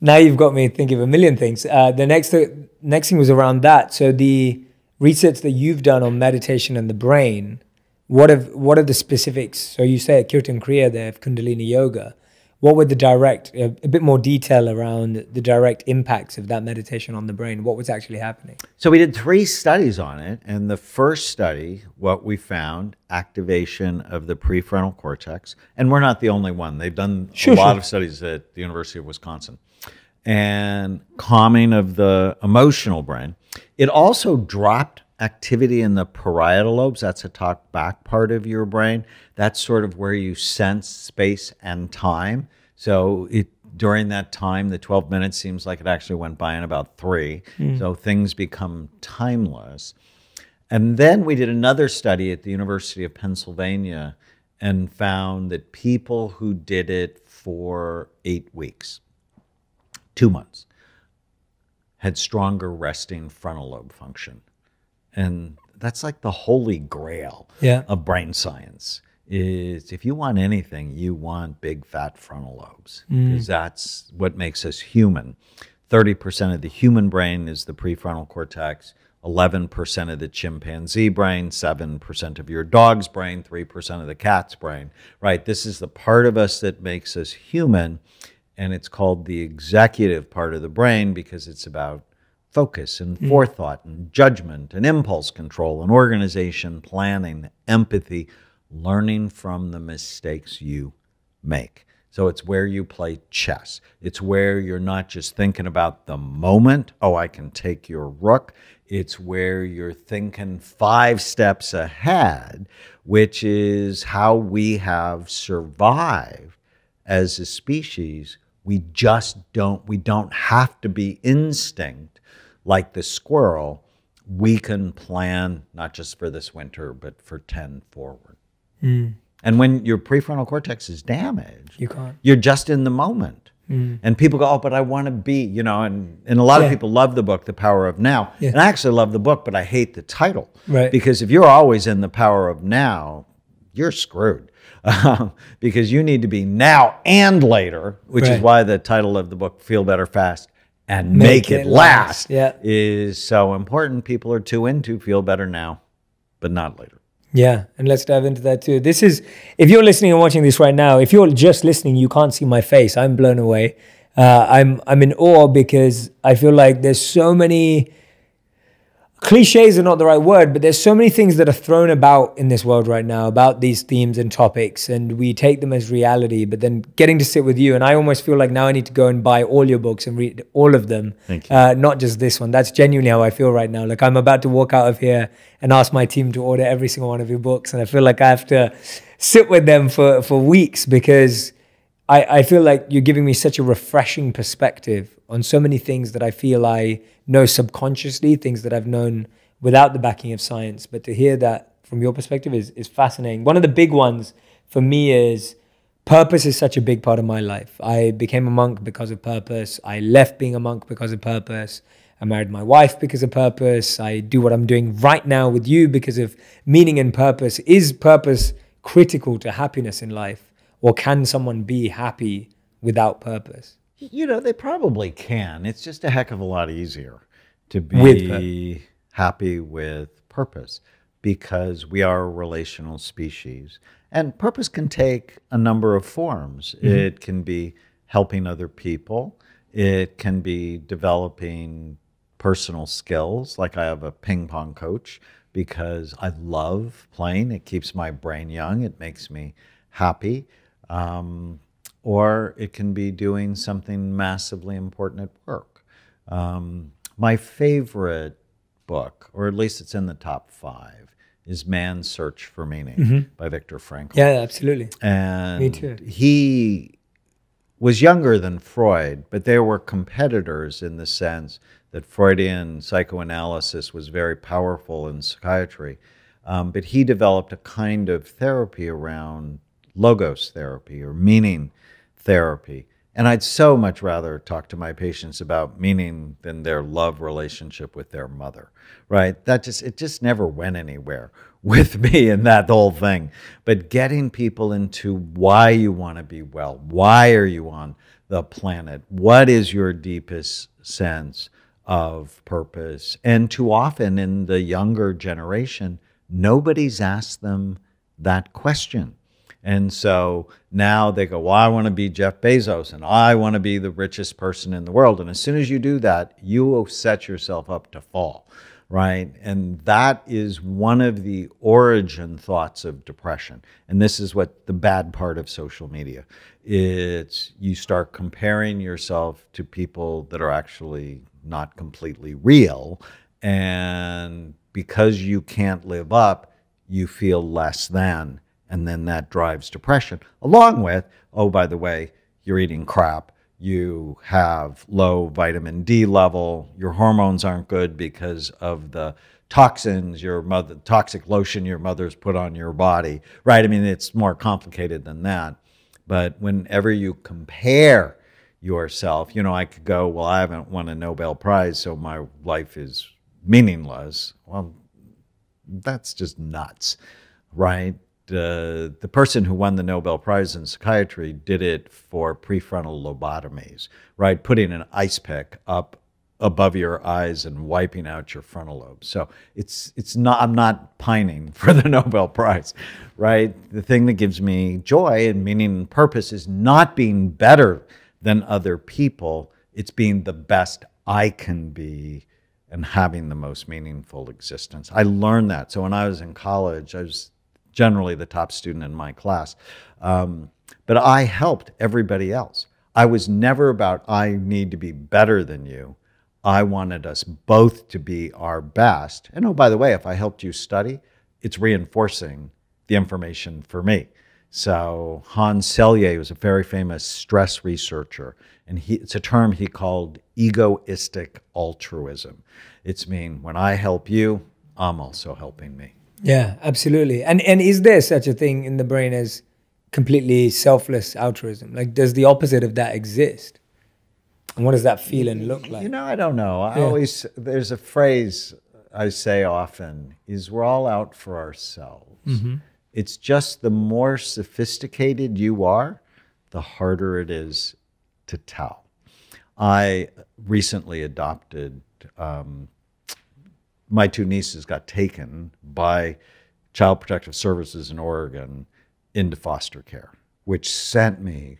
now you've got me thinking of a million things. Uh, the next next thing was around that. So the research that you've done on meditation and the brain, what have what are the specifics? So you say at Kirtan Kriya they have Kundalini Yoga. What were the direct a, a bit more detail around the direct impacts of that meditation on the brain? What was actually happening? So we did three studies on it, and the first study, what we found, activation of the prefrontal cortex, and we're not the only one. They've done Sure, a lot sure. of studies at the University of Wisconsin, and calming of the emotional brain. It also dropped activity in the parietal lobes. That's the talk back part of your brain. That's sort of where you sense space and time. So it during that time, the 12 minutes seems like it actually went by in about three. Hmm. So things become timeless. And then we did another study at the University of Pennsylvania and found that people who did it for eight weeks, two months, had stronger resting frontal lobe function. And that's like the holy grail Yeah. of brain science is if you want anything, you want big fat frontal lobes mm. because that's what makes us human. 30% of the human brain is the prefrontal cortex, 11% of the chimpanzee brain, 7% of your dog's brain, 3% of the cat's brain, right? This is the part of us that makes us human, and it's called the executive part of the brain because it's about focus and mm. forethought and judgment and impulse control and organization, planning, empathy, learning from the mistakes you make. So it's where you play chess. It's where you're not just thinking about the moment, oh, I can take your rook. It's where you're thinking five steps ahead, which is how we have survived as a species. We just don't we don't have to be instinct like the squirrel. We can plan not just for this winter, but for 10 forward. And when your prefrontal cortex is damaged, You can't. you're just in the moment. And people go, oh, but I want to be, you know, and, and a lot Yeah. of people love the book, The Power of Now. Yeah. And I actually love the book, but I hate the title. Right. Because if you're always in the power of now, you're screwed. Um, because you need to be now and later, which is why the title of the book, Feel Better Fast and Make Make, It, It Last, Last. Yeah. is so important. People are too into feel better now, but not later. Yeah, and let's dive into that too. This is, if you're listening and watching this right now, if you're just listening, you can't see my face. I'm blown away. Uh, I'm I'm in awe because I feel like there's so many cliches are not the right word, but there's so many things that are thrown about in this world right now about these themes and topics, and we take them as reality. But then getting to sit with you, and I almost feel like now I need to go and buy all your books and read all of them, Thank you. Uh, not just this one. That's genuinely how I feel right now. Like I'm about to walk out of here and ask my team to order every single one of your books, and I feel like I have to sit with them for for weeks because. I, I feel like you're giving me such a refreshing perspective on so many things that I feel I know subconsciously, things that I've known without the backing of science. But to hear that from your perspective is, is fascinating. One of the big ones for me is purpose is such a big part of my life. I became a monk because of purpose. I left being a monk because of purpose. I married my wife because of purpose. I do what I'm doing right now with you because of meaning and purpose. Is purpose critical to happiness in life? Or can someone be happy without purpose? You know, they probably can. It's just a heck of a lot easier to With be happy with purpose because we are a relational species. And purpose can take a number of forms. It can be helping other people, it can be developing personal skills. Like I have a ping pong coach because I love playing, it keeps my brain young, it makes me happy. Um, or it can be doing something massively important at work. Um, my favorite book, or at least it's in the top five, is Man's Search for Meaning by Viktor Frankl. Yeah, absolutely. And Me too. he was younger than Freud, but they were competitors in the sense that Freudian psychoanalysis was very powerful in psychiatry. Um, but he developed a kind of therapy around logos therapy or meaning therapy. And I'd so much rather talk to my patients about meaning than their love relationship with their mother, right? That just, it just never went anywhere with me and that whole thing. But getting people into why you want to be well, why are you on the planet? What is your deepest sense of purpose? And too often in the younger generation, nobody's asked them that question. And so now they go, Well, I want to be Jeff Bezos and I want to be the richest person in the world. And as soon as you do that, you will set yourself up to fall, right? And that is one of the origin thoughts of depression. And this is what the bad part of social media it's you start comparing yourself to people that are actually not completely real. And because you can't live up, you feel less than and then that drives depression along with oh by the way you're eating crap. You have low vitamin d level. Your hormones aren't good because of the toxins your mother toxic lotion your mother's put on your body right? I mean it's more complicated than that. But whenever you compare yourself you know i could go well i haven't won a nobel prize so my life is meaningless. Well that's just nuts right uh, the person who won the Nobel Prize in psychiatry did it for prefrontal lobotomies, right? Putting an ice pick up above your eyes and wiping out your frontal lobe. So it's it's not I'm not pining for the Nobel Prize, right? The thing that gives me joy and meaning and purpose is not being better than other people. It's being the best I can be and having the most meaningful existence. I learned that. So when I was in college, I was generally the top student in my class. Um, but I helped everybody else. I was never about, I need to be better than you. I wanted us both to be our best. And oh, by the way, if I helped you study, it's reinforcing the information for me. So Hans Selye was a very famous stress researcher, and he, it's a term he called egoistic altruism. It's mean when I help you, I'm also helping me. Yeah, absolutely. And and is there such a thing in the brain as completely selfless altruism? Like, does the opposite of that exist? And what does that feel and look like? You know, I don't know. I yeah. always there's a phrase I say often is we're all out for ourselves. Mm-hmm. It's just the more sophisticated you are, the harder it is to tell. I recently adopted um, my two nieces got taken by Child Protective Services in Oregon into foster care, which sent me.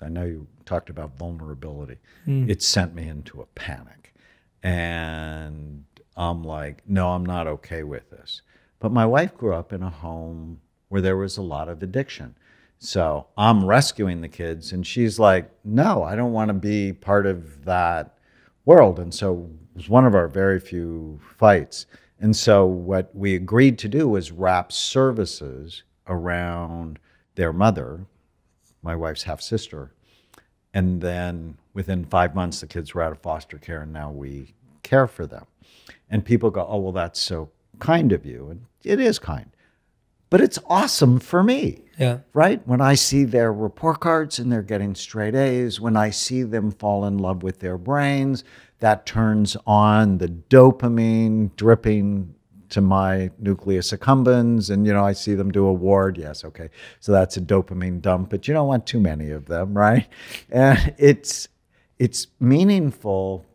I know you talked about vulnerability. Mm. It sent me into a panic, and I'm like, no, I'm not okay with this. But my wife grew up in a home where there was a lot of addiction. So I'm rescuing the kids, and she's like, no, I don't want to be part of that world. And so it was one of our very few fights. And so what we agreed to do was wrap services around their mother, my wife's half sister. And then within five months, the kids were out of foster care, and now we care for them. And people go, oh, well, that's so kind of you. And it is kind. But it's awesome for me. Yeah. Right? When I see their report cards and they're getting straight A's, when I see them fall in love with their brains, that turns on the dopamine dripping to my nucleus accumbens and you know i see them do a ward yes okay. So that's a dopamine dump but you don't want too many of them right? And it's it's meaningful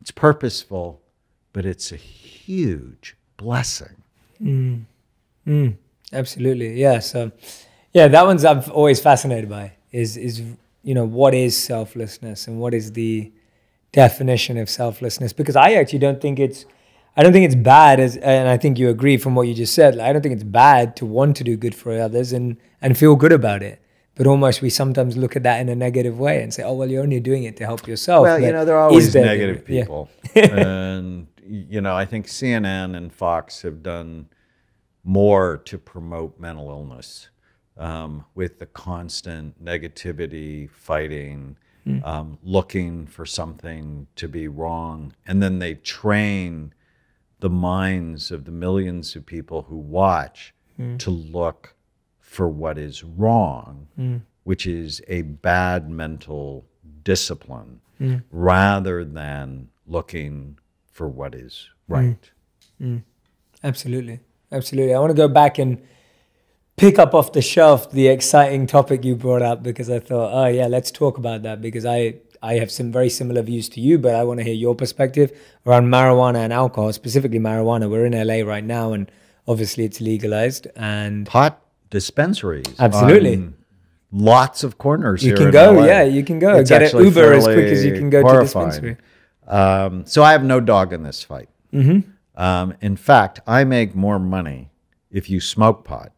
it's purposeful but it's a huge blessing. Mm. Mm. absolutely. Yeah so yeah that one's i'm always fascinated by is is you know what is selflessness and what is the definition of selflessness because I actually don't think it's I don't think it's bad as and I think you agree from what you just said. I don't think it's bad to want to do good for others and and feel good about it. But almost we sometimes look at that in a negative way and say, "Oh well, you're only doing it to help yourself." Well, but you know, there are always negative people, yeah. and you know, I think CNN and Fox have done more to promote mental illness um, with the constant negativity, fighting, mm. um, looking for something to be wrong. And then they train the minds of the millions of people who watch mm. to look for what is wrong, mm. which is a bad mental discipline, mm. rather than looking for what is mm. right. Mm. Absolutely. Absolutely. I want to go back and pick up off the shelf the exciting topic you brought up because I thought, oh yeah, let's talk about that because I I have some very similar views to you, but I want to hear your perspective around marijuana and alcohol, specifically marijuana. We're in LA right now, and obviously it's legalized and pot dispensaries. Absolutely. Lots of corners. You can go, yeah, you can go. It's Get an Uber as quick as you can go horrifying. to dispensary. Um, so I have no dog in this fight. Mm-hmm. Um, in fact, I make more money if you smoke pot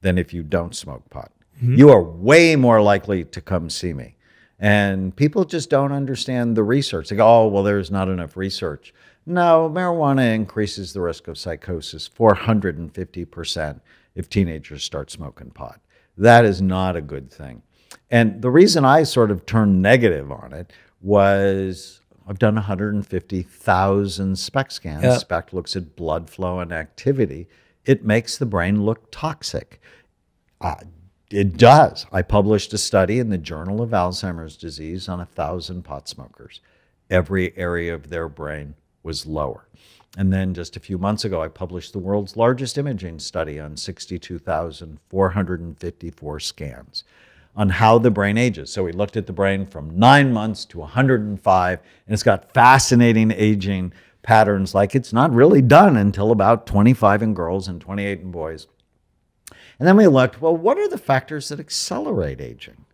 than if you don't smoke pot. Mm-hmm. You are way more likely to come see me. And people just don't understand the research. They go, oh, well, there's not enough research. No, marijuana increases the risk of psychosis 450% if teenagers start smoking pot. That is not a good thing. And the reason I sort of turned negative on it was I've done 150,000 SPECT scans. Yeah. SPECT looks at blood flow and activity it makes the brain look toxic. Uh, it does. I published a study in the Journal of Alzheimer's Disease on a thousand pot smokers. Every area of their brain was lower. And then just a few months ago, I published the world's largest imaging study on 62,454 scans on how the brain ages. So we looked at the brain from nine months to 105, and it's got fascinating aging patterns like it's not really done until about 25 in girls and 28 in boys. And then we looked, well, what are the factors that accelerate aging?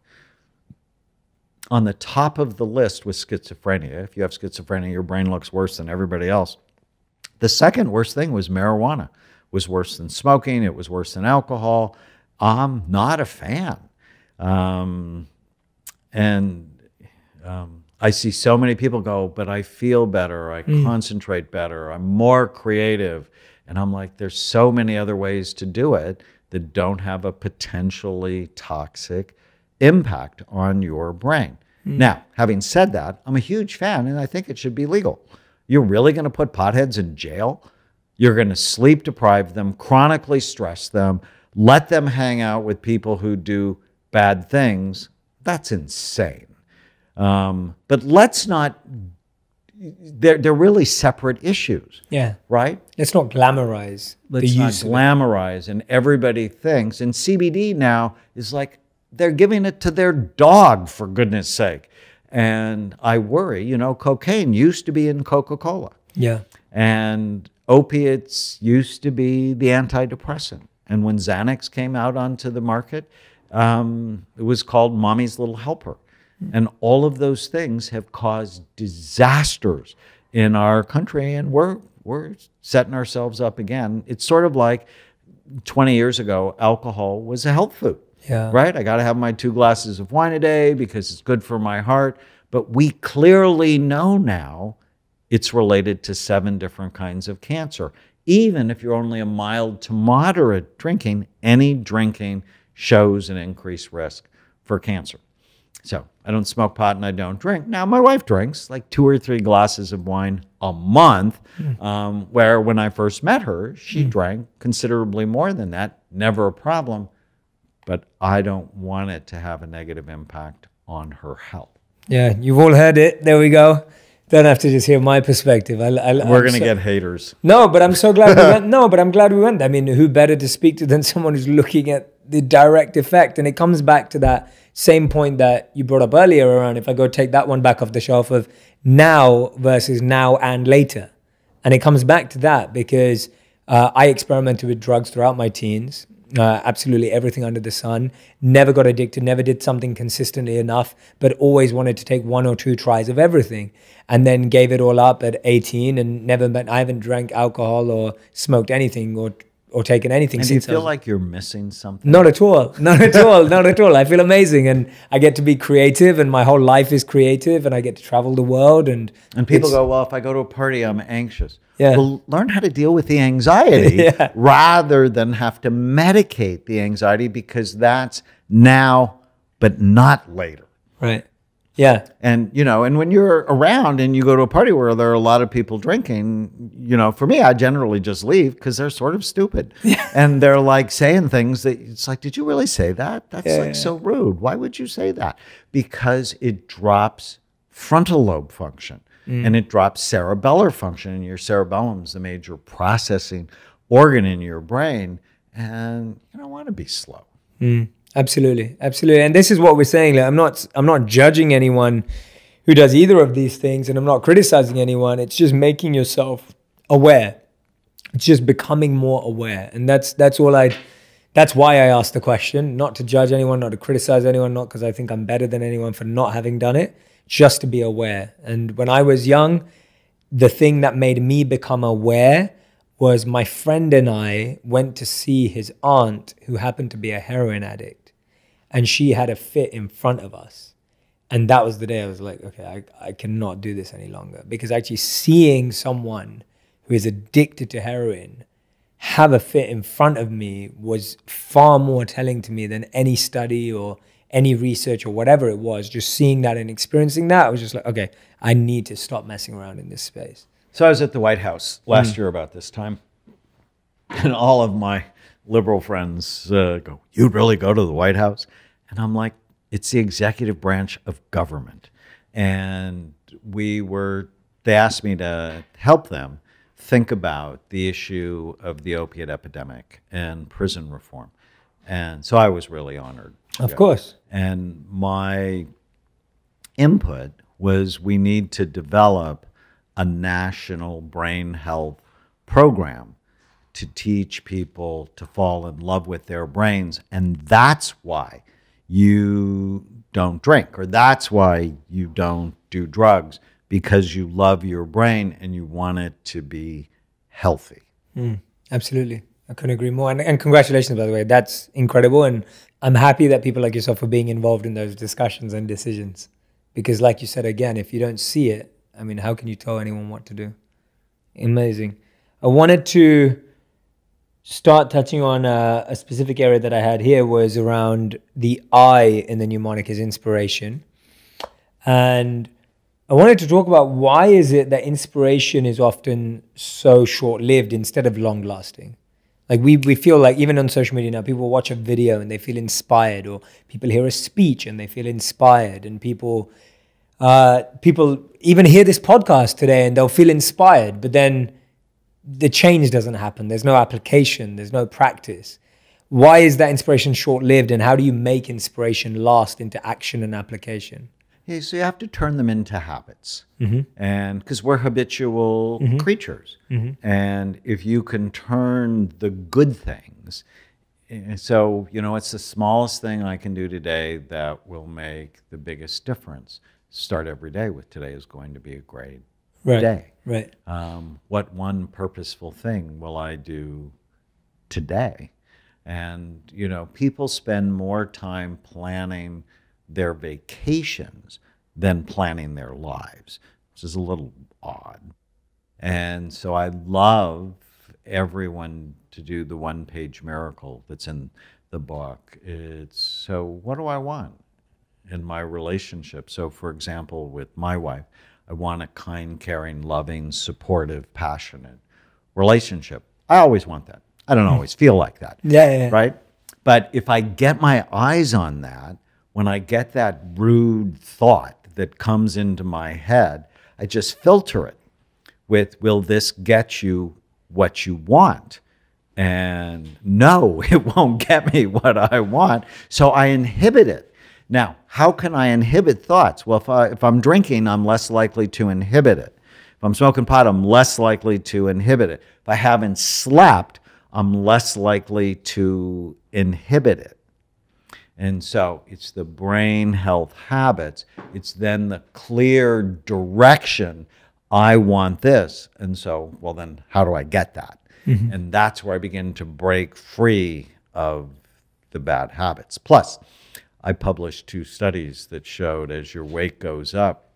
On the top of the list was schizophrenia. If you have schizophrenia, your brain looks worse than everybody else. The second worst thing was marijuana. It was worse than smoking. It was worse than alcohol. I'm not a fan. Um, and um, I see so many people go, but I feel better. I mm. concentrate better. I'm more creative. And I'm like, there's so many other ways to do it that don't have a potentially toxic impact on your brain. Mm. Now, having said that, I'm a huge fan and I think it should be legal. You're really going to put potheads in jail? You're going to sleep deprive them, chronically stress them, let them hang out with people who do bad things. That's insane. Um, but let's not they're they're really separate issues. Yeah. Right? Let's not glamorize Let's not use glamorize and everybody thinks and CBD now is like they're giving it to their dog for goodness sake. And I worry, you know, cocaine used to be in Coca-Cola. Yeah. And opiates used to be the antidepressant. And when Xanax came out onto the market, um, it was called Mommy's Little Helper. Mm. And all of those things have caused disasters in our country, and we're we're setting ourselves up again. It's sort of like 20 years ago, alcohol was a health food. Yeah. Right? I got to have my two glasses of wine a day because it's good for my heart. But we clearly know now it's related to seven different kinds of cancer. Even if you're only a mild to moderate drinking, any drinking shows an increased risk for cancer. So I don't smoke pot and I don't drink. Now, my wife drinks like two or three glasses of wine a month, mm. um, where when I first met her, she mm. drank considerably more than that. Never a problem. But I don't want it to have a negative impact on her health. Yeah, you've all heard it. There we go. Don't have to just hear my perspective. I, I, We're going to so, get haters. No, but I'm so glad we went. No, but I'm glad we went. I mean, who better to speak to than someone who's looking at the direct effect? And it comes back to that same point that you brought up earlier around if I go take that one back off the shelf of now versus now and later. And it comes back to that because uh, I experimented with drugs throughout my teens. Uh, absolutely everything under the sun. Never got addicted, never did something consistently enough, but always wanted to take one or two tries of everything. And then gave it all up at 18 and never, I haven't drank alcohol or smoked anything or or taken anything and since. Do you feel like you're missing something? Not at all. Not at all. Not at all. I feel amazing, and I get to be creative, and my whole life is creative, and I get to travel the world. And and people go, well, if I go to a party, I'm anxious. Yeah. Well, learn how to deal with the anxiety yeah. rather than have to medicate the anxiety because that's now, but not later. Right. Yeah. And, you know, and when you're around and you go to a party where there are a lot of people drinking, you know, for me, I generally just leave because they're sort of stupid. Yeah. And they're like saying things that it's like, did you really say that? That's yeah, like yeah. so rude. Why would you say that? Because it drops frontal lobe function mm. and it drops cerebellar function. And your cerebellum is the major processing organ in your brain. And you don't want to be slow. Mm. Absolutely, absolutely. And this is what we're saying. Like, I'm not, I'm not judging anyone who does either of these things, and I'm not criticizing anyone. It's just making yourself aware. It's just becoming more aware, and that's that's all I. That's why I asked the question, not to judge anyone, not to criticize anyone, not because I think I'm better than anyone for not having done it, just to be aware. And when I was young, the thing that made me become aware was my friend and I went to see his aunt who happened to be a heroin addict and she had a fit in front of us. And that was the day I was like, okay, I, I cannot do this any longer. Because actually seeing someone who is addicted to heroin have a fit in front of me was far more telling to me than any study or any research or whatever it was. Just seeing that and experiencing that, I was just like, okay, I need to stop messing around in this space. So I was at the White House last mm. year about this time, and all of my liberal friends uh, go, You'd really go to the White House? And I'm like, it's the executive branch of government. And we were they asked me to help them think about the issue of the opiate epidemic and prison reform. And so I was really honored. Of course. And my input was we need to develop a national brain health program to teach people to fall in love with their brains. And that's why you don't drink, or that's why you don't do drugs, because you love your brain and you want it to be healthy. Mm, absolutely. I couldn't agree more. And, and congratulations, by the way. That's incredible. And I'm happy that people like yourself are being involved in those discussions and decisions. Because, like you said again, if you don't see it, I mean, how can you tell anyone what to do? Amazing. I wanted to start touching on a, a, specific area that I had here was around the I in the mnemonic as inspiration. And I wanted to talk about why is it that inspiration is often so short-lived instead of long-lasting? Like we, we feel like even on social media now, people watch a video and they feel inspired, or people hear a speech and they feel inspired, and people uh, people even hear this podcast today and they'll feel inspired, but then the change doesn't happen. There's no application, there's no practice. Why is that inspiration short lived, and how do you make inspiration last into action and application? Yeah, so you have to turn them into habits, mm-hmm. and because we're habitual mm-hmm. creatures, mm-hmm. and if you can turn the good things, eh, so you know it's the smallest thing I can do today that will make the biggest difference. Start every day with today is going to be a great right. day. Right. Um, what one purposeful thing will I do today? And, you know, people spend more time planning their vacations than planning their lives, which is a little odd. And so I love everyone to do the one page miracle that's in the book. It's so, what do I want in my relationship? So, for example, with my wife, I want a kind, caring, loving, supportive, passionate relationship. I always want that. I don't mm. always feel like that. Yeah, yeah, yeah. Right? But if I get my eyes on that, when I get that rude thought that comes into my head, I just filter it with, will this get you what you want? And no, it won't get me what I want. So I inhibit it. Now, how can I inhibit thoughts? Well, if, I, if I'm drinking, I'm less likely to inhibit it. If I'm smoking pot, I'm less likely to inhibit it. If I haven't slept, I'm less likely to inhibit it. And so it's the brain health habits. It's then the clear direction. I want this. And so, well, then how do I get that? Mm-hmm. And that's where I begin to break free of the bad habits. Plus, I published two studies that showed as your weight goes up,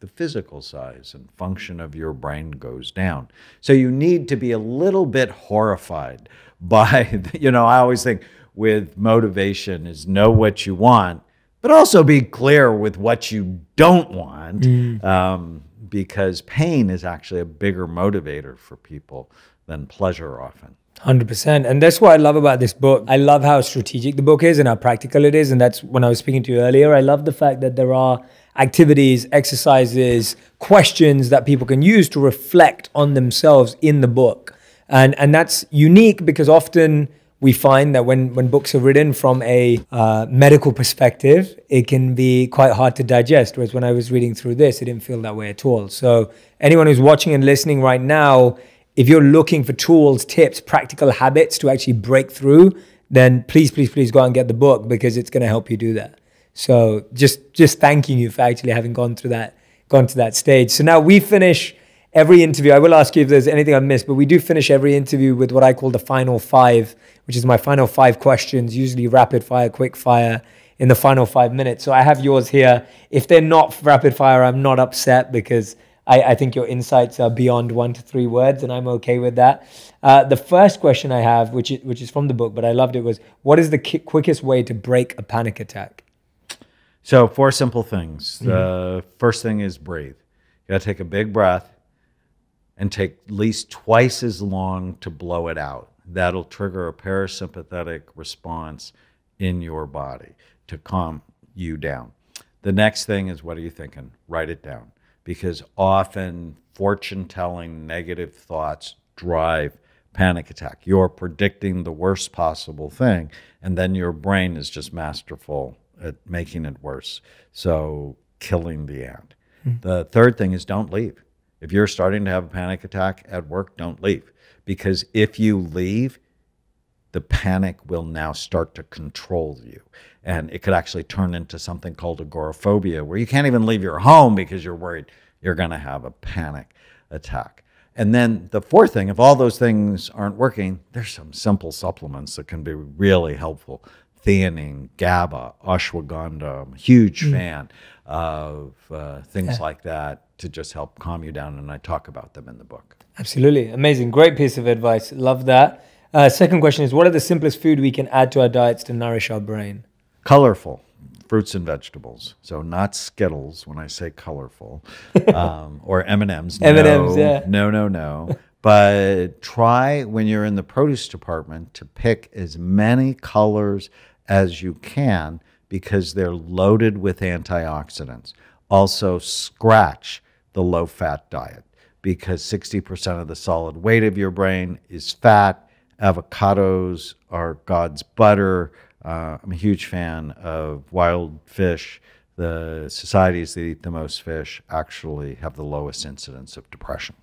the physical size and function of your brain goes down. So you need to be a little bit horrified by, you know, I always think with motivation is know what you want, but also be clear with what you don't want, mm. um, because pain is actually a bigger motivator for people than pleasure often. 100%. And that's what I love about this book. I love how strategic the book is and how practical it is. And that's when I was speaking to you earlier. I love the fact that there are activities, exercises, questions that people can use to reflect on themselves in the book. And, and that's unique because often we find that when, when books are written from a uh, medical perspective, it can be quite hard to digest. Whereas when I was reading through this, it didn't feel that way at all. So, anyone who's watching and listening right now, if you're looking for tools, tips, practical habits to actually break through, then please, please, please go and get the book because it's going to help you do that. So just just thanking you for actually having gone through that, gone to that stage. So now we finish every interview. I will ask you if there's anything I've missed, but we do finish every interview with what I call the final five, which is my final five questions, usually rapid fire, quick fire in the final five minutes. So I have yours here. If they're not rapid fire, I'm not upset because I, I, think your insights are beyond one to three words, and I'm okay with that. Uh, the first question I have, which is, which is from the book, but I loved it, was what is the ki- quickest way to break a panic attack? So, four simple things. Mm-hmm. The first thing is breathe. You got to take a big breath and take at least twice as long to blow it out. That'll trigger a parasympathetic response in your body to calm you down. The next thing is what are you thinking? Write it down because often fortune telling negative thoughts drive panic attack. You're predicting the worst possible thing, and then your brain is just masterful at making it worse. So, killing the ant. Hmm. The third thing is don't leave. If you're starting to have a panic attack at work, don't leave. Because if you leave, the panic will now start to control you. And it could actually turn into something called agoraphobia, where you can't even leave your home because you're worried you're going to have a panic attack. And then the fourth thing, if all those things aren't working, there's some simple supplements that can be really helpful. Theanine, GABA, ashwagandha. I'm a huge fan of uh, things like that to just help calm you down. And I talk about them in the book. Absolutely. Amazing. Great piece of advice. Love that. Uh, second question is What are the simplest food we can add to our diets to nourish our brain? Colorful fruits and vegetables. So not Skittles when I say colorful, um, or M and M's. M&Ms, yeah. No, no, no. But try when you're in the produce department to pick as many colors as you can because they're loaded with antioxidants. Also, scratch the low fat diet because 60% of the solid weight of your brain is fat. Avocados are God's butter. Uh, I'm a huge fan of wild fish. The societies that eat the most fish actually have the lowest incidence of depression.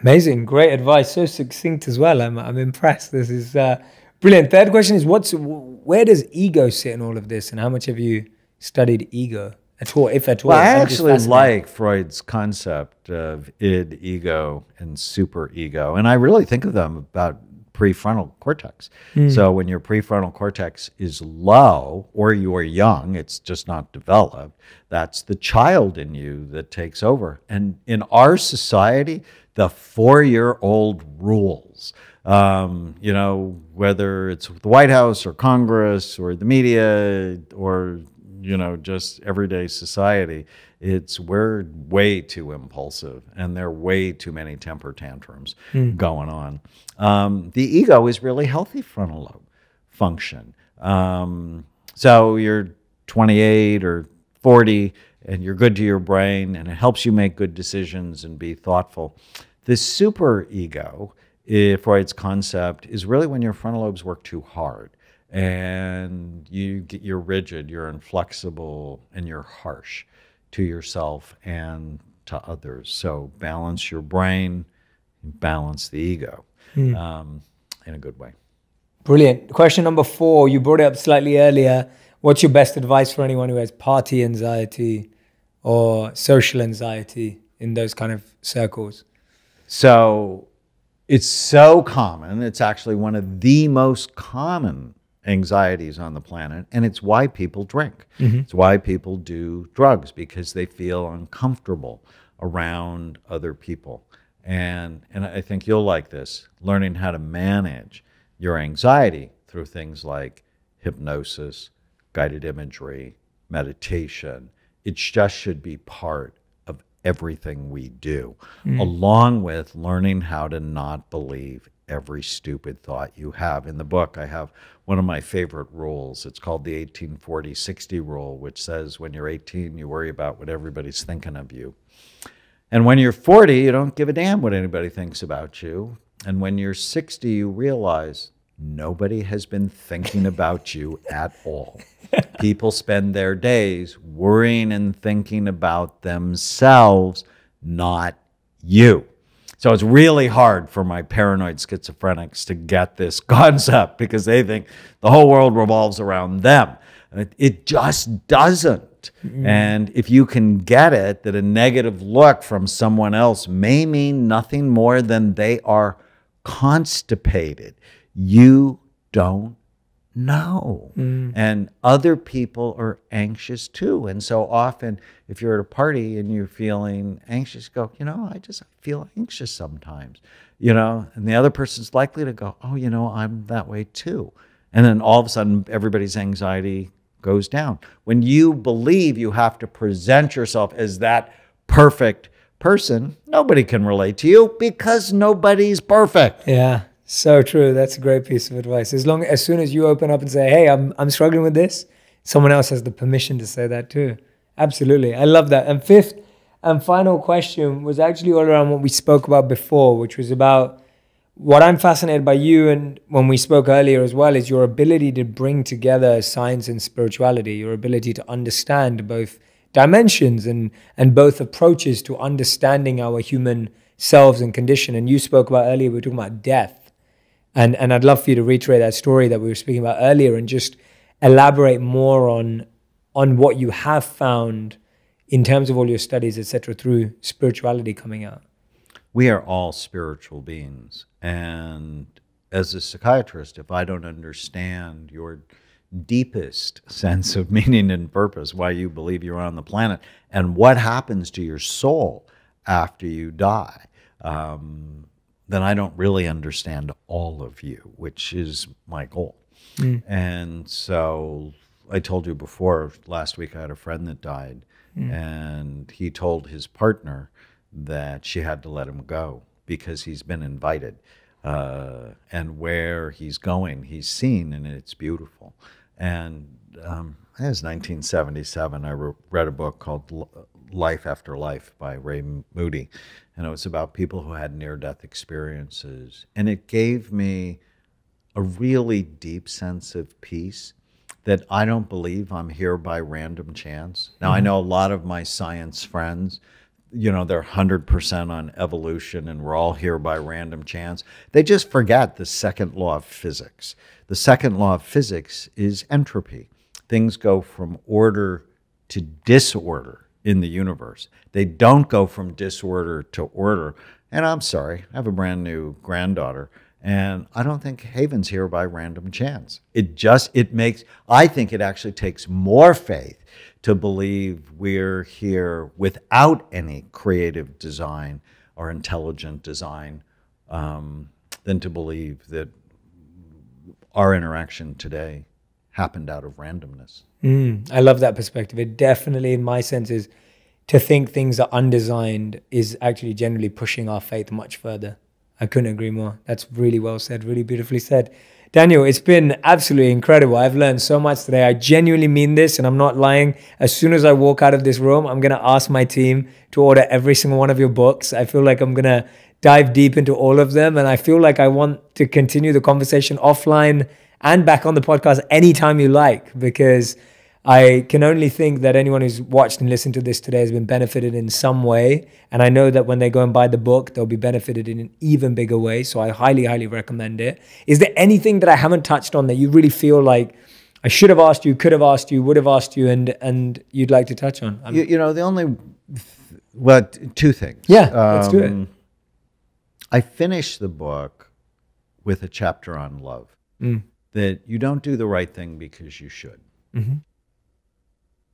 Amazing. Great advice. So succinct as well. I'm, I'm impressed. This is uh, brilliant. Third question is what's Where does ego sit in all of this? And how much have you studied ego at all, if at all? Well, I I'm actually like Freud's concept of id, ego, and superego. And I really think of them about prefrontal cortex. So when your prefrontal cortex is low or you're young, it's just not developed, that's the child in you that takes over. And in our society, the four year old rules. Um, you know, whether it's the White House or Congress or the media or you know, just everyday society, it's we're way too impulsive and there are way too many temper tantrums going on. Um, the ego is really healthy frontal lobe function. Um, so you're 28 or 40 and you're good to your brain and it helps you make good decisions and be thoughtful. The super ego, Freud's concept, is really when your frontal lobes work too hard and you get, you're rigid, you're inflexible, and you're harsh to yourself and to others. So balance your brain, balance the ego um, in a good way. Brilliant. Question number four. You brought it up slightly earlier. What's your best advice for anyone who has party anxiety or social anxiety in those kind of circles? So it's so common. It's actually one of the most common anxieties on the planet. And it's why people drink. Mm-hmm. It's why people do drugs because they feel uncomfortable around other people. And, and I think you'll like this learning how to manage your anxiety through things like hypnosis, guided imagery, meditation. It just should be part of everything we do, mm. along with learning how to not believe every stupid thought you have. In the book, I have one of my favorite rules. It's called the 1840 60 rule, which says when you're 18, you worry about what everybody's thinking of you. And when you're 40, you don't give a damn what anybody thinks about you. And when you're 60, you realize nobody has been thinking about you at all. People spend their days worrying and thinking about themselves, not you. So it's really hard for my paranoid schizophrenics to get this concept because they think the whole world revolves around them. And It, it just doesn't. Mm. And if you can get it, that a negative look from someone else may mean nothing more than they are constipated. You don't know. Mm. And other people are anxious too. And so often, if you're at a party and you're feeling anxious, go, you know, I just feel anxious sometimes, you know, and the other person's likely to go, oh, you know, I'm that way too. And then all of a sudden, everybody's anxiety goes down. When you believe you have to present yourself as that perfect person, nobody can relate to you because nobody's perfect. Yeah, so true. That's a great piece of advice. As long as soon as you open up and say, "Hey, I'm I'm struggling with this," someone else has the permission to say that too. Absolutely, I love that. And fifth, and final question was actually all around what we spoke about before, which was about what I'm fascinated by you and when we spoke earlier as well is your ability to bring together science and spirituality, your ability to understand both dimensions and and both approaches to understanding our human selves and condition. And you spoke about earlier, we were talking about death. And and I'd love for you to reiterate that story that we were speaking about earlier and just elaborate more on on what you have found in terms of all your studies, etc., through spirituality coming out. We are all spiritual beings. And as a psychiatrist, if I don't understand your deepest sense of meaning and purpose, why you believe you're on the planet, and what happens to your soul after you die, um, then I don't really understand all of you, which is my goal. Mm. And so I told you before, last week I had a friend that died, mm. and he told his partner that she had to let him go because he's been invited. Uh, and where he's going, he's seen, and it's beautiful. And um, it was 1977. I re- read a book called Life After Life by Ray Moody, and it was about people who had near death experiences. And it gave me a really deep sense of peace that I don't believe I'm here by random chance. Now, mm-hmm. I know a lot of my science friends you know they're 100% on evolution and we're all here by random chance they just forget the second law of physics the second law of physics is entropy things go from order to disorder in the universe. They don't go from disorder to order. And i'm sorry i have a brand new granddaughter and i don't think haven's here by random chance. It just it makes i think it actually takes more faith to believe we're here without any creative design or intelligent design um, than to believe that our interaction today happened out of randomness. Mm, I love that perspective. It definitely, in my sense, is to think things are undesigned is actually generally pushing our faith much further. I couldn't agree more. That's really well said, really beautifully said. Daniel, it's been absolutely incredible. I've learned so much today. I genuinely mean this, and I'm not lying. As soon as I walk out of this room, I'm going to ask my team to order every single one of your books. I feel like I'm going to dive deep into all of them, and I feel like I want to continue the conversation offline and back on the podcast anytime you like because I can only think that anyone who's watched and listened to this today has been benefited in some way. And I know that when they go and buy the book, they'll be benefited in an even bigger way. So I highly, highly recommend it. Is there anything that I haven't touched on that you really feel like I should have asked you, could have asked you, would have asked you, and and you'd like to touch on? You, you, know, the only, well, two things. Yeah, um, let's do it. Um, I finished the book with a chapter on love. Mm. That you don't do the right thing because you should. Mm-hmm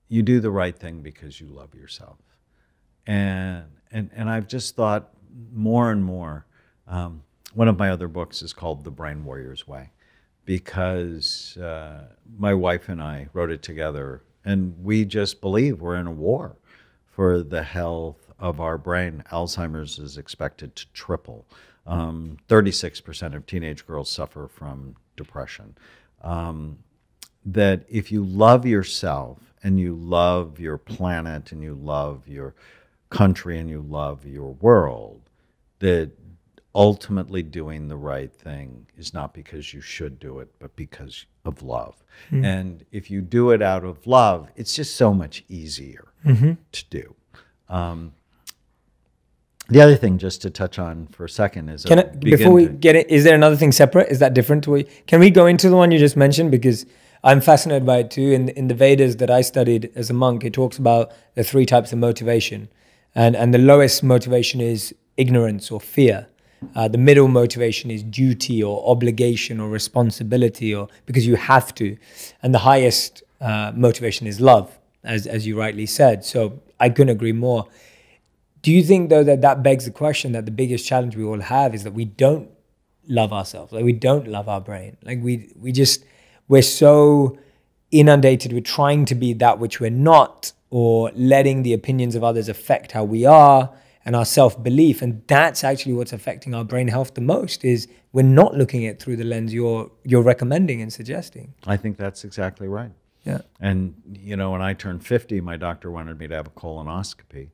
you do the right thing because you love yourself. And, and, and I've just thought more and more. Um, one of my other books is called The Brain Warrior's Way because uh, my wife and I wrote it together, and we just believe we're in a war for the health of our brain. Alzheimer's is expected to triple. Um, 36% of teenage girls suffer from depression. Um, that if you love yourself and you love your planet and you love your country and you love your world, that ultimately doing the right thing is not because you should do it, but because of love. Mm-hmm. And if you do it out of love, it's just so much easier mm-hmm. to do. Um, the other thing, just to touch on for a second, is can I, before we to, get it, is there another thing separate? Is that different to what? Can we go into the one you just mentioned because I'm fascinated by it too. In in the Vedas that I studied as a monk, it talks about the three types of motivation, and and the lowest motivation is ignorance or fear. Uh, the middle motivation is duty or obligation or responsibility or because you have to, and the highest uh, motivation is love, as as you rightly said. So I couldn't agree more. Do you think though that that begs the question that the biggest challenge we all have is that we don't love ourselves, like we don't love our brain, like we we just we're so inundated with trying to be that which we're not or letting the opinions of others affect how we are and our self-belief. And that's actually what's affecting our brain health the most is we're not looking at through the lens you're you're recommending and suggesting. I think that's exactly right. Yeah. And you know when i turned 50 my doctor wanted me to have a colonoscopy.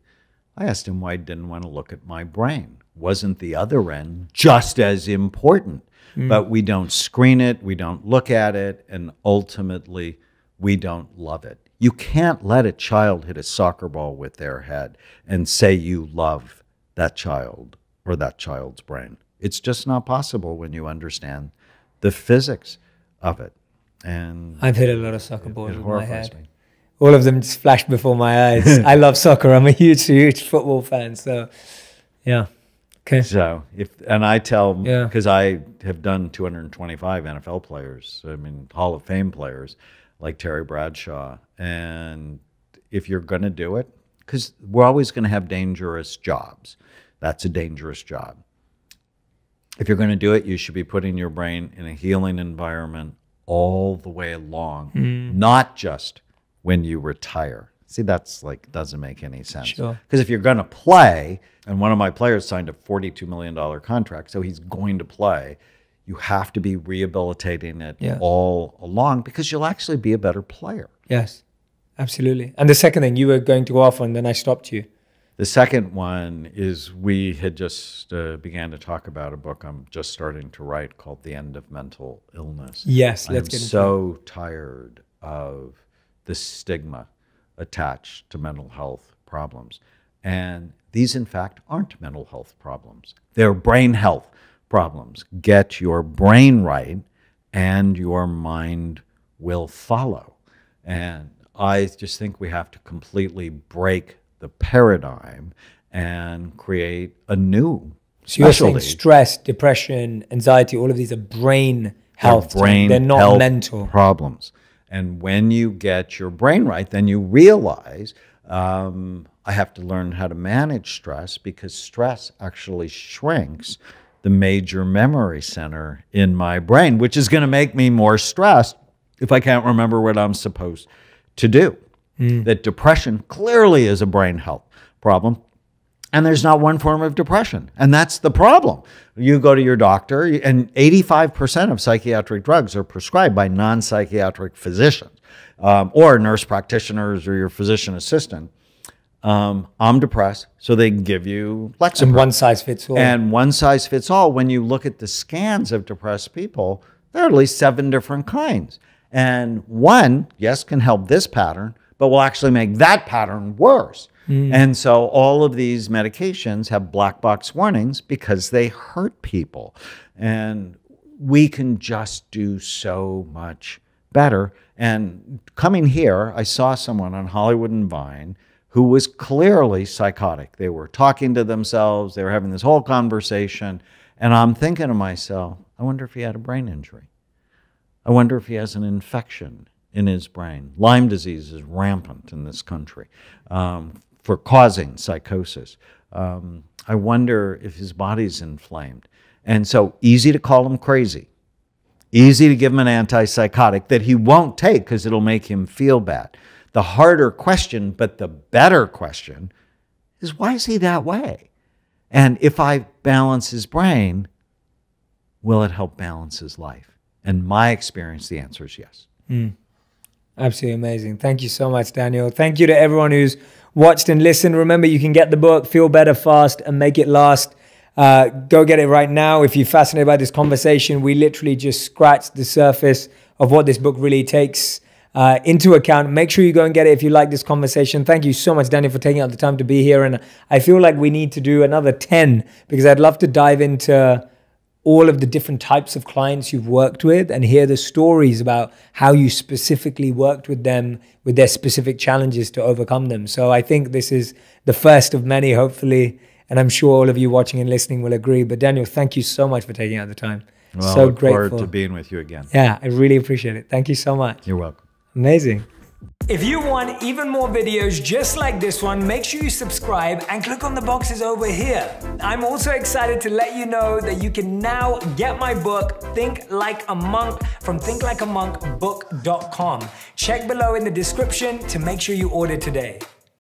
I asked him why he didn't want to look at my brain. Wasn't the other end just as important? But we don't screen it, we don't look at it, and ultimately, we don't love it. You can't let a child hit a soccer ball with their head and say you love that child or that child's brain. It's just not possible when you understand the physics of it. And I've hit a lot of soccer balls with my head. me. All of them just flash before my eyes. I love soccer. I'm a huge, huge football fan. So, yeah. Okay. So if and I tell Yeah. because I have done 225 NFL players, I mean Hall of Fame players like Terry Bradshaw, and if you're going to do it, because we're always going to have dangerous jobs, that's a dangerous job. If you're going to do it, you should be putting your brain in a healing environment all the way along, hmm. not just when you retire. See, that's like doesn't make any sense. Sure. Because if you're going to play, and one of my players signed a $42 million contract, so he's going to play, you have to be rehabilitating it Yeah. all along because you'll actually be a better player. Yes, absolutely. And the second thing you were going to go off on, then I stopped you. The second one is we had just uh, began to talk about a book I'm just starting to write called The End of Mental Illness. Yes, let's I'm get into so tired of the stigma attached to mental health problems. And these, in fact, aren't mental health problems. They're brain health problems. Get your brain right, and your mind will follow. And I just think we have to completely break the paradigm and create a new So you're saying stress, depression, anxiety, all of these are brain health. They're brain They're not health mental. problems. And when you get your brain right, then you realize um, I have to learn how to manage stress because stress actually shrinks the major memory center in my brain, which is going to make me more stressed if I can't remember what I'm supposed to do. That depression clearly is a brain health problem. And there's not one form of depression. And that's the problem. You go to your doctor, and 85% of psychiatric drugs are prescribed by non psychiatric physicians um, or nurse practitioners or your physician assistant. Um, I'm depressed, so they give you Lexapro. And one size fits all. And one size fits all. When you look at the scans of depressed people, there are at least seven different kinds. And one, yes, can help this pattern, but will actually make that pattern worse. And so all of these medications have black box warnings because they hurt people. And we can just do so much better. And coming here, I saw someone on Hollywood and Vine who was clearly psychotic. They were talking to themselves, they were having this whole conversation. And I'm thinking to myself, I wonder if he had a brain injury. I wonder if he has an infection in his brain. Lyme disease is rampant in this country um, for causing psychosis. Um, I wonder if his body's inflamed. And so easy to call him crazy. Easy to give him an antipsychotic that he won't take because it'll make him feel bad. The harder question, but the better question, is why is he that way? And if I balance his brain, will it help balance his life? And my experience, the answer is yes. Absolutely amazing. Thank you so much, Daniel. Thank you to everyone who's watched and listened. Remember, you can get the book, Feel Better Fast, and Make It Last. Uh, go get it right now. If you're fascinated by this conversation, we literally just scratched the surface of what this book really takes uh, into account. Make sure you go and get it if you like this conversation. Thank you so much, Daniel, for taking out the time to be here. And I feel like we need to do another 10 because I'd love to dive into all of the different types of clients you've worked with and hear the stories about how you specifically worked with them with their specific challenges to overcome them. So I think this is the first of many, hopefully. And I'm sure all of you watching and listening will agree. But Daniel, thank you so much for taking out the time. Well, so I look grateful. forward to being with you again. yeah, I really appreciate it. Thank you so much. You're welcome. Amazing. If you want even more videos just like this one, make sure you subscribe and click on the boxes over here. I'm also excited to let you know that you can now get my book, Think Like a Monk, from thinklikeamonkbook.com. Check below in the description to make sure you order today.